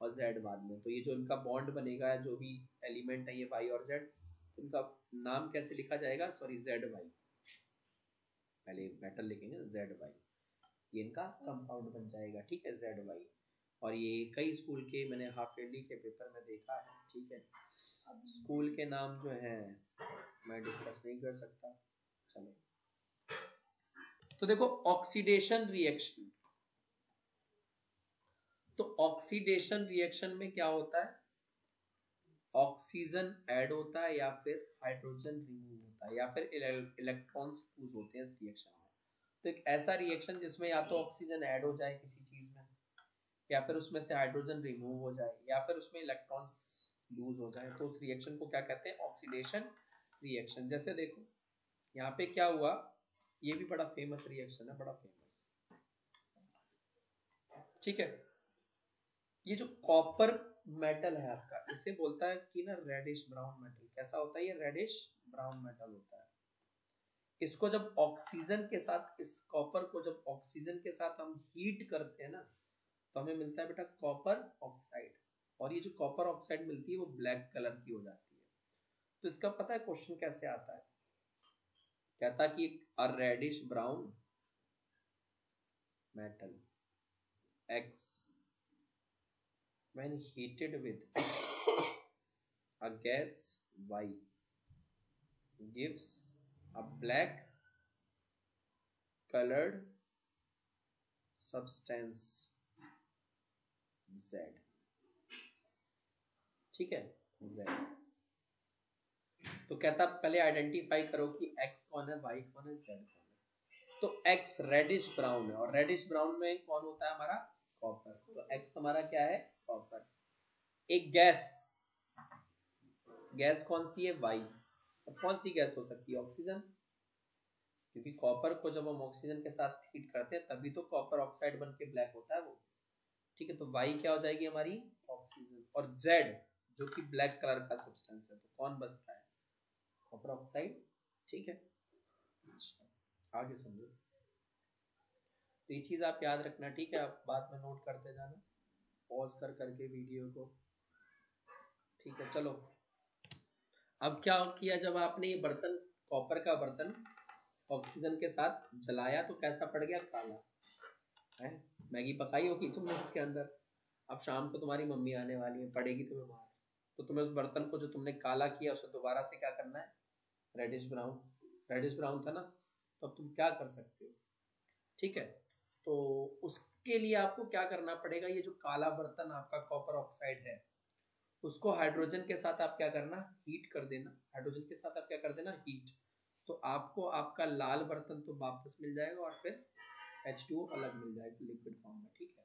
Speaker 1: और जेड बाद में। तो ये जो इनका बॉन्ड बनेगा, जो भी एलिमेंट है ये वाई और जेड तो इनका नाम कैसे लिखा जाएगा? सॉरी जेड वाई पहले मेटल लिखेंगे जेड वाई ये इनका कंपाउंड बन जाएगा, ठीक है? जेड वाई और ये कई स्कूल के मैंने हाफ़ ईयरली के पेपर में देखा है, ठीक है? स्कूल के नाम जो है, मैं डिस्कस नहीं कर सकता। चलो। तो देखो ऑक्सीडेशन रिएक्शन तो ऑक्सीडेशन रिएक्शन में क्या होता है? ऑक्सीजन ऐड होता है या फिर हाइड्रोजन रिमूव होता है, या फिर इलेक्ट्रॉन्स फ्यूज होते हैं इस रिएक्शन में। तो एक ऐसा रिएक्शन जिसमें या तो ऑक्सीजन ऐड हो जाए किसी चीज़ में, या फिर उसमें से हाइड्रोजन रिमूव हो जाए, या फिर उसमें इलेक्ट्रॉन्स लूज हो जाए तो उस रिएक्शन को क्या कहते हैं? ऑक्सीडेशन रिएक्शन जैसे देखो, यहाँ पे क्या हुआ? ये भी बड़ा फ़ेमस रिएक्शन है, बड़ा फ़ेमस ठीक है? ये जो कॉपर मेटल है आपका, इसे बोलता है कि ना रेडिश ब्राउन मेटल कैसा होता है ये? रेडिश ब्राउन मेटल होता है. इसको जब ऑक्सीजन के साथ, इस कॉपर को जब ऑक्सीजन के साथ हम हीट करते हैं ना तो हमें मिलता है बेटा कॉपर ऑक्साइड और ये जो कॉपर ऑक्साइड मिलती है, वो ब्लैक कलर की हो जाती है। तो इसका पता है क्वेश्चन कैसे आता है? कहता कि a reddish brown metal X when heated with a gas, Y, gives a black colored substance, Z. ठीक है? Z तो कहता, पहले आइडेंटिफाई करो कि X कौन है, Y कौन है, Z कौन है. तो X रेडिश ब्राउन है और रेडिश ब्राउन में कौन होता है हमारा? कॉपर तो X हमारा क्या है? कॉपर एक गैस गैस कौन सी है? वाई अब कौन सी गैस हो सकती है? ऑक्सीजन क्योंकि कॉपर को जब हम ऑक्सीजन के साथ हीट करते हैं, तभी तो कॉपर ऑक्साइड बन के ब्लैक होता है वो। ठीक है तो वाई क्या हो जाएगी हमारी? ऑक्सीजन और जेड जो कि ब्लैक कलर का सब्सटेंस है तो कौन बचता है? कॉपर ऑक्साइड ठीक है? अच्छा, आगे समझो। तो ये चीज़ आप याद रखना ठीक है? आप बाद में नोट करते जाना। पॉज कर करके वीडियो को। ठीक है चलो। अब क्या किया जब आपने ये बर्तन कॉपर का बर्तन ऑक्सीजन के साथ जलाया तो कैसा पड़ गया? काला। है? मैगी पकाई होगी तुमने उसके अंदर? अब शाम को तुम्हारी मम्मी आने वाली है पड़ेगी तुम्हें मार। तो तुम्हें उस बर्तन को जो तुमने काला किया, उसे दोबारा से क्या करना है? रेडिश ब्राउन रेडिश ब्राउन था ना? तो अब तुम क्या कर सकते हो? ठीक है? तो उस के लिए आपको क्या करना पड़ेगा? ये जो काला बर्तन आपका कॉपर ऑक्साइड है, उसको हाइड्रोजन के साथ आप क्या करना? हीट कर देना। हाइड्रोजन के साथ आप क्या कर देना? हीट तो आपको आपका लाल बर्तन तो वापस मिल जाएगा और फिर H2O अलग मिल जाएगा लिक्विड फॉर्म में, ठीक है?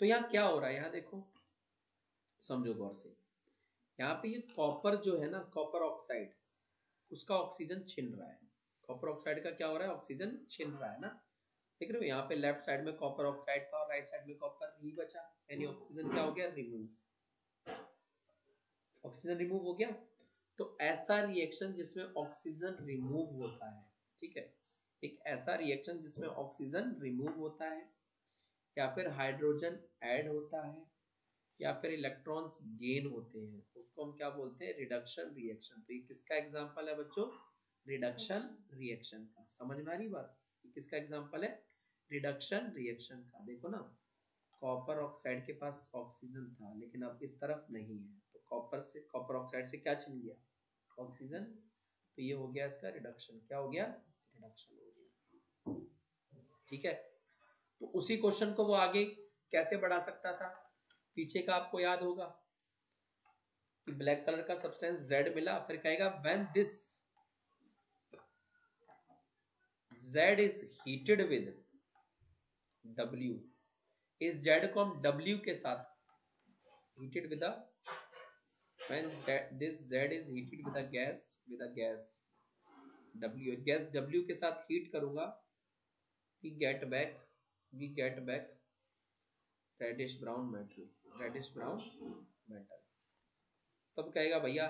Speaker 1: तो यहाँ क्या हो रहा है? यहाँ देखो। समझो गौर से। यहाँ पे ये कॉपर जो है ना कॉपर ऑक्साइड उसका ऑक्सीजन छिन रहा है। कॉपर ऑक्साइड का क्या हो रहा है? ऑक्सीजन छिन रहा है ना। देख रहे हो, यहाँ पे लेफ़्ट साइड में कॉपर ऑक्साइड था और राइट साइड में कॉपर नहीं बचा। यानी ऑक्सीजन क्या हो गया? रिमूव ऑक्सीजन रिमूव हो गया? तो ऐसा रिएक्शन जिसमें ऑक्सीजन रिमूव होता है, ठीक है? एक ऐसा रिएक्शन जिसमें ऑक्सीजन रिमूव होता है, या फिर हाइड्रोजन ऐड होता है या फिर इलेक्ट्रॉन्स गेन होते हैं, उसको हम क्या बोलते हैं? रिडक्शन रिएक्शन तो ये किसका एग्जांपल है बच्चों? रिडक्शन रिएक्शन का। समझ में आ रही बात? ये किसका एग्जांपल है? रिडक्शन रिएक्शन का। देखो ना कॉपर ऑक्साइड के पास ऑक्सीजन था, लेकिन अब इस तरफ़ नहीं है। तो कॉपर से कॉपर ऑक्साइड से क्या छिन गया? ऑक्सीजन तो ये हो गया इसका रिडक्शन क्या हो गया? रिडक्शन हो गया। ठीक है? तो उसी क्वेश्चन को वो आगे कैसे बढ़ा सकता था? पीछे का आपको याद होगा कि ब्लैक कलर का सब्सटेंस जेड मिला फिर कहेगा when this Z is heated with W इस Z को हम W के साथ heated with a when Z, this Z is heated with a gas with a gas W gas W के साथ heat करूँगा we get back we get back reddish brown metal reddish brown metal. तब कहेगा, भैया,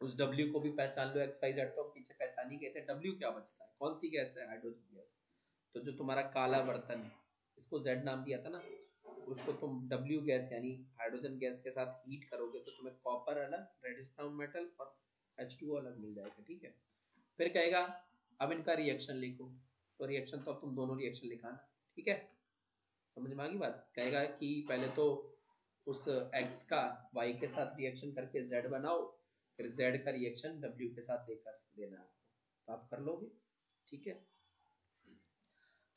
Speaker 1: उस W को भी पहचान लो एक्स वाई जेड तो पीछे पहचान ही गए थे। W क्या बचता है? कौन सी गैस है? Hydrogen gas. तो जो तुम्हारा काला बर्तन है, इसको Z नाम दिया था ना, उसको तुम W गैस यानी हाइड्रोजन गैस के साथ हीट करोगे तो तुम्हें कॉपर अलग रेडिश ब्राउन मेटल और H2O अलग मिल जाएगा, ठीक है? फिर कहेगा, अब इनका रिएक्शन लिखो। तो रिएक्शन तो अब तुम दोनों रिएक्शन लिखाना ठीक है? समझ में आ गई बात? कहेगा कि पहले तो उस x का y के साथ रिएक्शन करके z बनाओ, फिर z का रिएक्शन w के साथ देकर देना तो आप कर लोगे, ठीक है?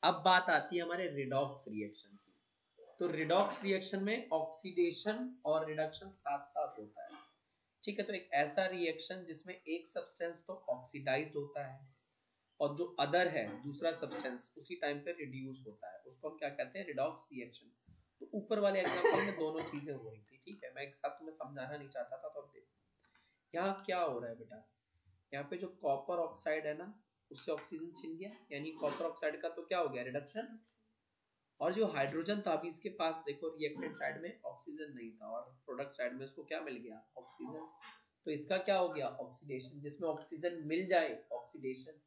Speaker 1: अब बात आती है हमारे रिडॉक्स रिएक्शन की। तो रिडॉक्स रिएक्शन में ऑक्सीडेशन और रिडक्शन साथ साथ होता है। ठीक है तो एक ऐसा रिएक्शन जिसमें एक सब्सटेंस तो ऑक्सीडाइज्ड होता है। और जो अदर है, दूसरा सब्सटेंस उसी टाइम पे रिड्यूस होता है। उसको हम क्या कहते हैं? रिडॉक्स रिएक्शन तो ऊपर वाले एग्जांपल में दोनों चीज़ें हो रही थी, ठीक है? मैं एक साथ तुम्हें समझाना नहीं चाहता था तो अब देखो। यहाँ क्या हो रहा है बेटा? यहाँ पे जो कॉपर ऑक्साइड है ना, उससे ऑक्सीजन छिन गया। यानी कॉपर ऑक्साइड का तो क्या हो गया? रिडक्शन और जो हाइड्रोजन था अभी इसके पास, देखो रिएक्टेंट साइड में ऑक्सीजन नहीं था। और प्रोडक्ट साइड में उसको क्या मिल गया? ऑक्सीजन तो इसका क्या हो गया? ऑक्सीडेशन जिसमें ऑक्सीजन मिल जाए ऑक्सीडेशन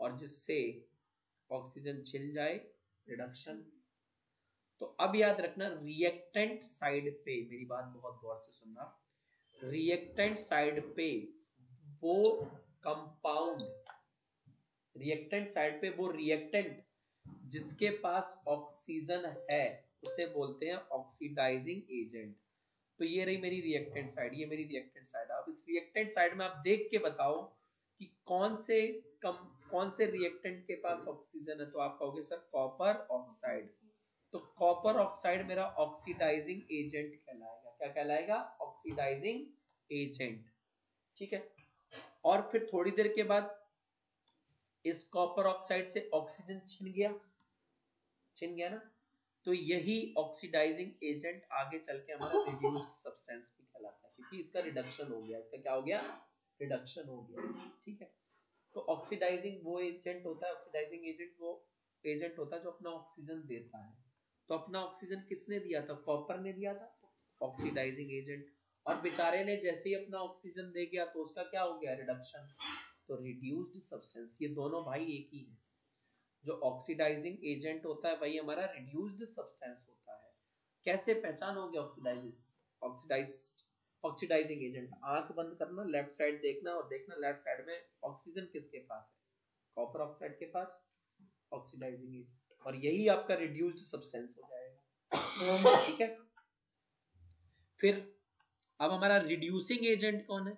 Speaker 1: और जिससे ऑक्सीजन छिल जाए रिडक्शन तो अब याद रखना रिएक्टेंट साइड पे, मेरी बात बहुत गौर से सुनना। रिएक्टेंट साइड पे वो कंपाउंड रिएक्टेंट साइड पे वो रिएक्टेंट जिसके पास ऑक्सीजन है, उसे बोलते हैं ऑक्सीडाइजिंग एजेंट तो ये रही मेरी रिएक्टेंट साइड ये मेरी रिएक्टेंट साइड अब इस रिएक्टेंट साइड में आप देख के बताओ कि कौन से कम कौन से रिएक्टेंट के पास ऑक्सीजन है? तो आप कहोगे, सर कॉपर ऑक्साइड तो कॉपर ऑक्साइड मेरा ऑक्सीडाइजिंग एजेंट कहलाएगा। क्या कहलाएगा? ऑक्सीडाइजिंग एजेंट ठीक है? और फिर थोड़ी देर के बाद इस कॉपर ऑक्साइड से ऑक्सीजन छिन गया। छिन गया ना? तो यही ऑक्सीडाइजिंग एजेंट आगे चल के हमारा रिड्यूस्ड सब्सटेंस भी कहलाता है, क्योंकि इसका रिडक्शन हो गया। इसका क्या हो गया? रिडक्शन हो गया। ठीक है? तो ऑक्सीडाइजिंग वो एजेंट होता है ऑक्सीडाइजिंग एजेंट वो एजेंट होता है जो अपना ऑक्सीजन देता है। तो अपना ऑक्सीजन किसने दिया था? कॉपर ने दिया था? तो ऑक्सीडाइजिंग एजेंट और बेचारे ने जैसे ही अपना ऑक्सीजन दे गया तो उसका क्या हो गया? रिडक्शन तो रिड्यूस्ड सब्सटेंस ये दोनों भाई एक ही है। जो ऑक्सीडाइजिंग एजेंट होता है, वही हमारा रिड्यूस्ड सब्सटेंस होता है। कैसे पहचान हो गया ऑक्सीडाइज ऑक्सीडाइज्ड ऑक्सीडाइजिंग एजेंट आँख बंद करना लेफ़्ट साइड देखना और देखना लेफ़्ट साइड में ऑक्सीजन किसके पास है? कॉपर ऑक्साइड के पास ऑक्सीडाइजिंग एजेंट और यही आपका रिड्यूस्ड सब्सटेंस हो जाएगा। ठीक है? फिर अब हमारा रिड्यूसिंग एजेंट कौन है?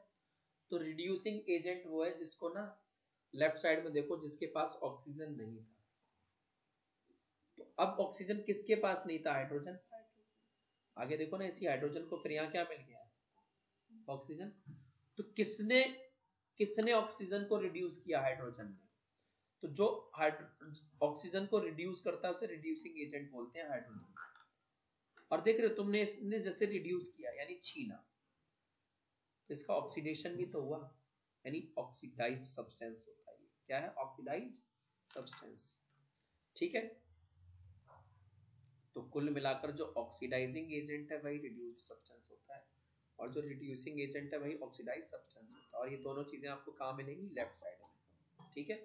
Speaker 1: तो रिड्यूसिंग एजेंट वो है जिसको ना लेफ़्ट साइड में देखो जिसके पास ऑक्सीजन नहीं था। तो अब ऑक्सीजन किसके पास नहीं था? हाइड्रोजन आगे देखो ना इसी हाइड्रोजन को फिर यहाँ क्या मिल गया? ऑक्सीजन तो किसने किसने ऑक्सीजन को रिड्यूस किया हाइड्रोजन ने? तो जो ऑक्सीजन को रिड्यूस करता है, उसे रिड्यूसिंग एजेंट बोलते हैं हाइड्रोजन और देख रहे हो, तुमने इसने जैसे रिड्यूस किया, यानी छीना। तो इसका ऑक्सीडेशन भी तो हुआ, यानी ऑक्सीडाइज्ड सब्सटेंस होता है क्या है? ऑक्सीडाइज्ड सब्सटेंस ठीक है? तो कुल मिलाकर जो ऑक्सीडाइजिंग एजेंट है, वही रिड्यूस्ड सब्सटेंस होता है। और जो रिड्यूसिंग एजेंट है वही ऑक्सीडाइज सब्सटेंस होता है। और ये दोनों चीज़ें आपको कहाँ मिलेंगी? लेफ़्ट साइड में। ठीक है?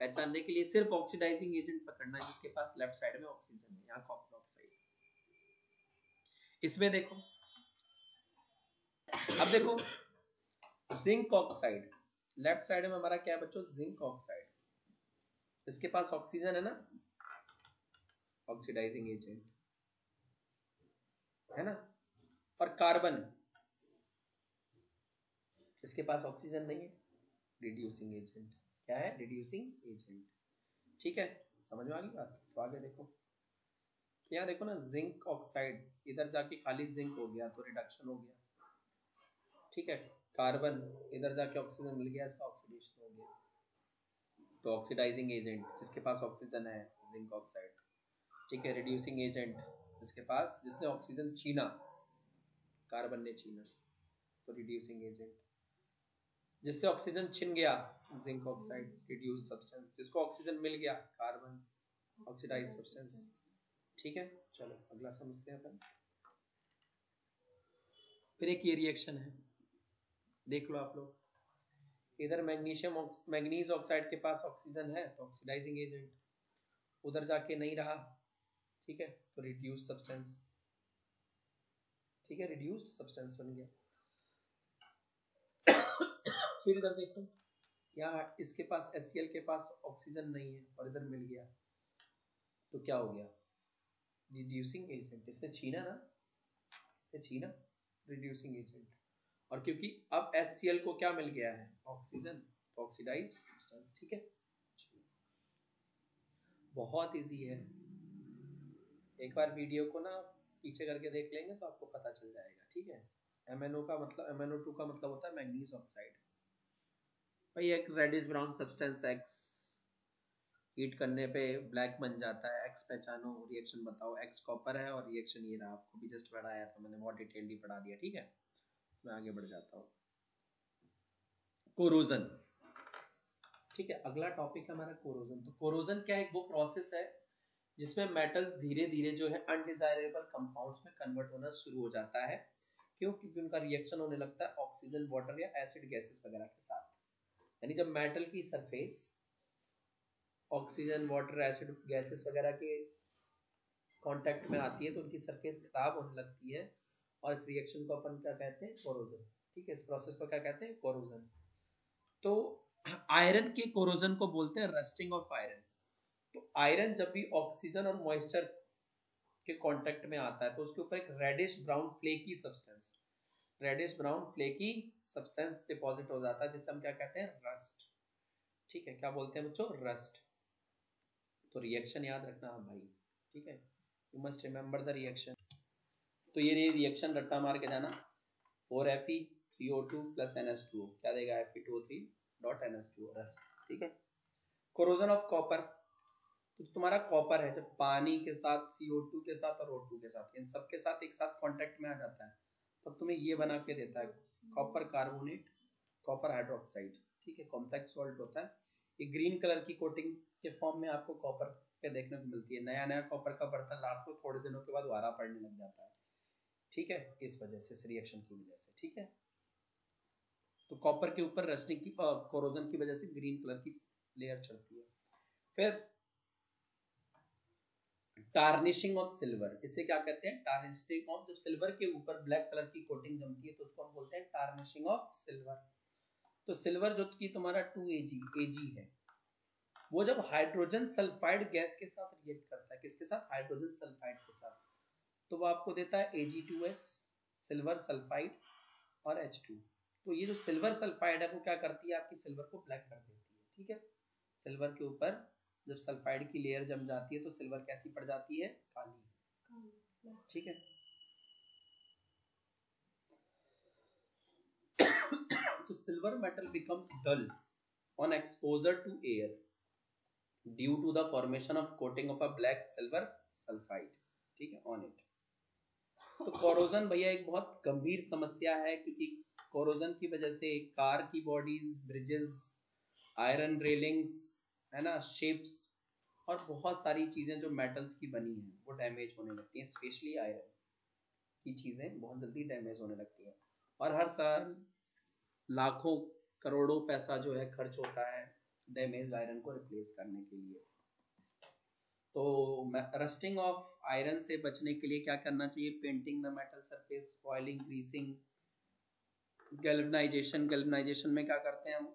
Speaker 1: पहचानने के लिए सिर्फ़ ऑक्सीडाइजिंग एजेंट पकड़ना है, जिसके पास लेफ़्ट साइड में ऑक्सीजन है, यहाँ कॉपर ऑक्साइड इसमें देखो। अब देखो जिंक ऑक्साइड लेफ़्ट साइड में हमारा क्या है बच्चों? जिंक ऑक्साइड इसके पास ऑक्सीजन है ना? ऑक्सीडाइजिंग एजेंट है ना? और कार्बन इसके पास ऑक्सीजन नहीं है? रिड्यूसिंग एजेंट क्या है? रिड्यूसिंग एजेंट ठीक है? समझ में आ गई बात? तो आगे देखो। यहाँ देखो ना जिंक ऑक्साइड इधर जाके खाली जिंक हो गया तो रिडक्शन हो गया। ठीक है? कार्बन इधर जाके ऑक्सीजन मिल गया, इसका ऑक्सीडेशन हो गया। तो ऑक्सीडाइजिंग एजेंट जिसके पास ऑक्सीजन है जिंक ऑक्साइड ठीक है? रिड्यूसिंग एजेंट जिसके पास, जिसने ऑक्सीजन छीना कार्बन ने छीना तो रिड्यूसिंग एजेंट जिससे ऑक्सीजन छिन गया जिंक ऑक्साइड रिड्यूस सब्सटेंस जिसको ऑक्सीजन मिल गया कार्बन ऑक्सीडाइज सब्सटेंस ठीक है, चलो, अगला समझते हैं अपन। फिर एक ये रिएक्शन है। देख लो आप लोग। इधर मैग्नीशियम मैग्नीज ऑक्साइड के पास ऑक्सीजन है तो ऑक्सीडाइजिंग एजेंट उधर जाके नहीं रहा। ठीक है तो रिड्यूस सब्सटेंस ठीक है रिड्यूस्ड सब्सटेंस बन गया। फिर इधर देखो यहाँ इसके पास एस के पास ऑक्सीजन नहीं है और इधर मिल गया? तो क्या हो गया? रिड्यूसिंग एजेंट इसने छीना ना? ये छीना? रिड्यूसिंग एजेंट और क्योंकि अब एस को क्या मिल गया है? ऑक्सीजन ऑक्सीडाइज सब्सटेंस ठीक है? बहुत इजी है। एक बार वीडियो को ना पीछे करके देख लेंगे तो आपको पता चल जाएगा, ठीक है? एम का मतलब एम का मतलब होता है मैग्नीज ऑक्साइड भाई, एक reddish brown substance X heat करने पे ब्लैक बन जाता है। एक्स पहचानो रिएक्शन बताओ। एक्स कॉपर है और रिएक्शन ये रहा। आपको भी जस्ट पढ़ाया था। मैंने बहुत डिटेलली पढ़ा दिया, ठीक है? मैं आगे बढ़ जाता हूँ। कोरोजन ठीक है? अगला टॉपिक है हमारा कोरोजन तो कोरोजन क्या है? वो प्रोसेस है जिसमें मेटल्स धीरे धीरे जो है अनडिजायरेबल कंपाउंड्स में कन्वर्ट होना शुरू हो जाता है। क्यों? क्योंकि उनका रिएक्शन होने लगता है ऑक्सीजन वाटर या एसिड गैसेस वगैरह के साथ। यानी जब मेटल की surface oxygen water acid gases वगैरह के कांटेक्ट में आती है तो उनकी सरफेस खराब होने लगती है और इस रिएक्शन को अपन क्या कहते हैं? कोरोजन ठीक है, इस प्रोसेस को क्या कहते हैं? कोरोजन तो आयरन के कोरोजन को बोलते हैं रस्टिंग ऑफ़ आयरन तो आयरन जब भी ऑक्सीजन और मॉइस्चर के कांटेक्ट में आता है तो उसके ऊपर एक reddish brown flaky substance reddish brown flaky substance deposit हो जाता है, जिसे हम क्या कहते हैं? रस्ट ठीक है, क्या बोलते हैं बच्चों? रस्ट तो रिएक्शन याद रखना भाई, ठीक है? You must remember the reaction तो ये रिएक्शन रट्टा मार के जाना। Four F E three O two plus N S two क्या देगा F E two three dot N S two rust ठीक है? कोरोजन ऑफ़ कॉपर तो तुम्हारा कॉपर है, जब पानी के साथ सी ओ टू के साथ और ओ टू के साथ, इन सब के साथ एक साथ कॉन्टेक्ट में आ जाता है। तब तुम्हें ये बना के देता है कॉपर कार्बोनेट कॉपर हाइड्रोक्साइड ठीक है? कॉम्प्लेक्स सॉल्ट होता है। ये ग्रीन कलर की कोटिंग के फॉर्म में आपको कॉपर पे देखने को मिलती है। नया नया कॉपर का बर्तन लास्ट को थोड़े दिनों के बाद वारा पड़ने लग जाता है। ठीक है? इस वजह से इस रिएक्शन की वजह से ठीक है? तो कॉपर के ऊपर रस्टिंग की कोरोजन की वजह से ग्रीन कलर की लेयर चढ़ती है। फिर टार्निशिंग ऑफ़ सिल्वर इसे क्या कहते हैं? टार्निशिंग ऑफ़ जब सिल्वर के ऊपर ब्लैक कलर की कोटिंग जमती है तो उसको हम बोलते हैं टार्निशिंग ऑफ़ सिल्वर तो सिल्वर जो कि तुम्हारा टू ए जी है, वो जब हाइड्रोजन सल्फाइड गैस के साथ रिएक्ट करता है, किसके साथ? हाइड्रोजन सल्फाइड के साथ. तो वो आपको देता है A G two S silver sulphide और एच टू तो ये जो सिल्वर सल्फाइड है, वो क्या करती है? आपकी सिल्वर को ब्लैक कर देती है, ठीक है? सिल्वर के ऊपर जब सल्फाइड की लेयर जम जाती है तो सिल्वर कैसी पड़ जाती है? काली। ठीक है? तो silver metal becomes dull on exposure to air due to the formation of coating of a black silver sulphide ठीक है? ऑन इट तो कोरोजन भैया एक बहुत गंभीर समस्या है क्योंकि कोरोजन की वजह से कार की बॉडीज ब्रिजेस आयरन रेलिंग्स है ना शेप्स और बहुत सारी चीज़ें जो मेटल्स की बनी हैं, वो डैमेज होने लगती हैं स्पेशली आयरन की चीज़ें बहुत जल्दी डैमेज होने लगती हैं। और हर साल लाखों करोड़ों पैसा जो है खर्च होता है डैमेज आयरन को रिप्लेस करने के लिए। तो रस्टिंग ऑफ़ आयरन से बचने के लिए क्या करना चाहिए? Painting the metal surface oiling greasing galvanisation galvanisation में क्या करते हैं हम?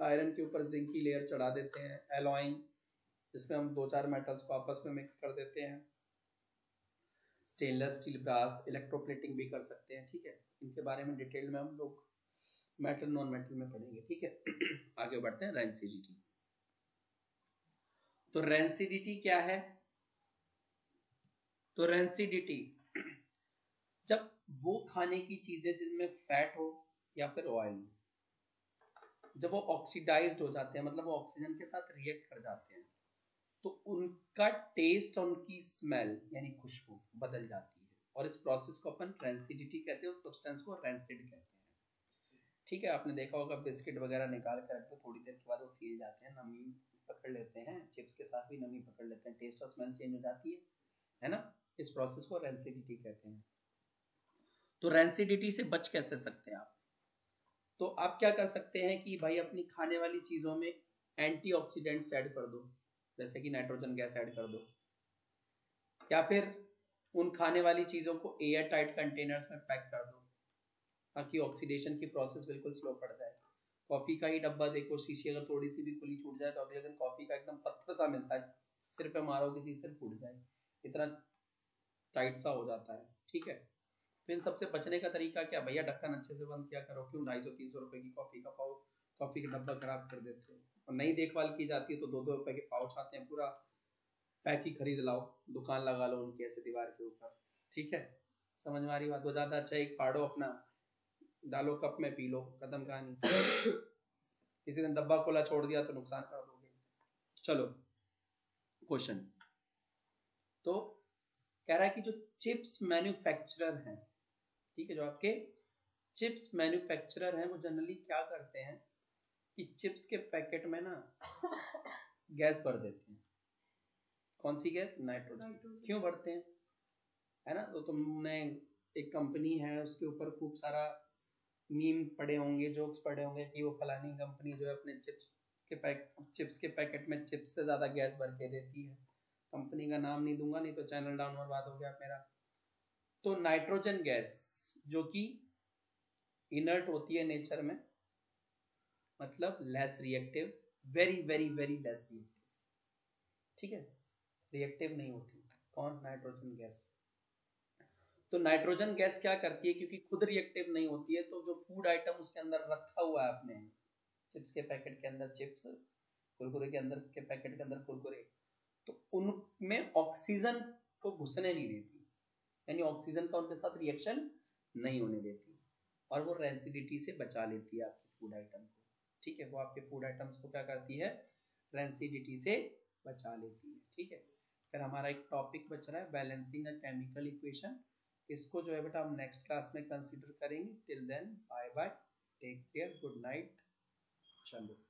Speaker 1: आयरन के ऊपर जिंक की लेयर चढ़ा देते हैं एलॉइंग जिसमें हम दो चार मेटल्स को आपस में मिक्स कर देते हैं। स्टेनलेस स्टील ब्रास इलेक्ट्रोप्लेटिंग भी कर सकते हैं, ठीक है? इनके बारे में डिटेल में हम लोग मेटल नॉन मेटल में पढ़ेंगे, ठीक है? आगे बढ़ते हैं रेंसिडिटी तो रेंसिडिटी क्या है? तो रेंसिडिटी जब वो खाने की चीज़ें जिसमें फैट हो या फिर ऑयल हो जब वो ऑक्सीडाइज्ड हो जाते हैं मतलब वो ऑक्सीजन के साथ रिएक्ट कर जाते हैं तो उनका टेस्ट और उनकी स्मेल यानी खुशबू बदल जाती है। और इस प्रोसेस को अपन रेंसिडिटी कहते हैं, उस सब्सटेंस को रेंसिड कहते हैं। ठीक है, आपने देखा होगा, बिस्किट वगैरह निकाल कर रखते थोड़ी देर के बाद वो सील जाते हैं, नमी पकड़ लेते हैं चिप्स के साथ भी नमी पकड़ लेते हैं टेस्ट और स्मेल चेंज हो जाती है है ना? इस प्रोसेस को रेंसिडिटी कहते हैं। तो रेंसिडिटी से बच कैसे सकते हैं आप? तो आप क्या कर सकते हैं कि भाई अपनी खाने वाली चीज़ों में एंटीऑक्सीडेंट्स ऐड कर दो, जैसे कि नाइट्रोजन गैस ऐड कर दो। या फिर उन खाने वाली चीज़ों को एयर टाइट कंटेनर्स में पैक कर दो, ताकि ऑक्सीडेशन की प्रोसेस बिल्कुल स्लो पड़ जाए। कॉफ़ी का ही डब्बा देखो, शीशी अगर थोड़ी सी भी खुली छूट जाए तो अगले दिन कॉफ़ी का एकदम पत्थर सा मिलता है, सिर पे मारो किसी सिर फूट जाए। इतना टाइट सा हो जाता है, ठीक है? तो इन सबसे बचने का तरीका क्या? भैया, ढक्कन अच्छे से बंद किया करो। क्यों? ढाई सौ, तीन सौ रुपए की कॉफ़ी का पाउ कॉफ़ी का डब्बा खराब कर देते हो। और नई देखभाल की जाती है तो दो दो रुपए के पाउच आते हैं पूरा। पैक ही खरीद लाओ, दुकान लगा लो उनकी ऐसे दीवार के ऊपर। ठीक है? समझ में आ रही बात? वो ज़्यादा अच्छा एक फाड़ो अपना। डालो कप में, पी लो। खत्म कहानी किसी दिन डब्बा खोला, छोड़ दिया तो नुकसान कर दोगे। चलो, क्वेश्चन। तो कह रहा है कि जो चिप्स मैन्युफैक्चरर हैं ठीक है जो आपके चिप्स मैन्युफैक्चरर हैं वो जनरली क्या करते हैं कि चिप्स के पैकेट में ना गैस भर देते हैं। कौन सी गैस? नाइट्रोजन। क्यों भरते हैं? है ना? तो तुमने एक कंपनी है उसके ऊपर खूब सारा मीम पड़े होंगे जोक्स पड़े होंगे कि वो फलानी कंपनी जो है अपने चिप्स के पैक चिप्स के पैकेट में चिप्स से ज़्यादा गैस भर के देती है। कंपनी का नाम नहीं दूँगा नहीं तो चैनल डाउन बर्बाद हो गया मेरा। तो नाइट्रोजन गैस। जो कि इनर्ट होती है नेचर में मतलब less reactive very very very less reactive ठीक है? रिएक्टिव नहीं होती। कौन? नाइट्रोजन गैस तो नाइट्रोजन गैस क्या करती है? क्योंकि खुद रिएक्टिव नहीं होती है तो जो फ़ूड आइटम उसके अंदर रखा हुआ है आपने चिप्स के पैकेट के अंदर चिप्स कुरकुरे के अंदर के पैकेट के अंदर कुरकुरे तो उनमें ऑक्सीजन को घुसने नहीं देती। यानी ऑक्सीजन का उनके साथ रिएक्शन नहीं होने देती। और वो रेंसिडिटी से बचा लेती है आपके फ़ूड आइटम को। ठीक है? वो आपके फ़ूड आइटम्स को क्या करती है? रेंसिडिटी से बचा लेती है। ठीक है? फिर हमारा एक टॉपिक बच रहा है बैलेंसिंग अ केमिकल इक्वेशन इसको जो है बेटा हम नेक्स्ट क्लास में कंसिडर करेंगे। Till then bye bye take care good night चलो।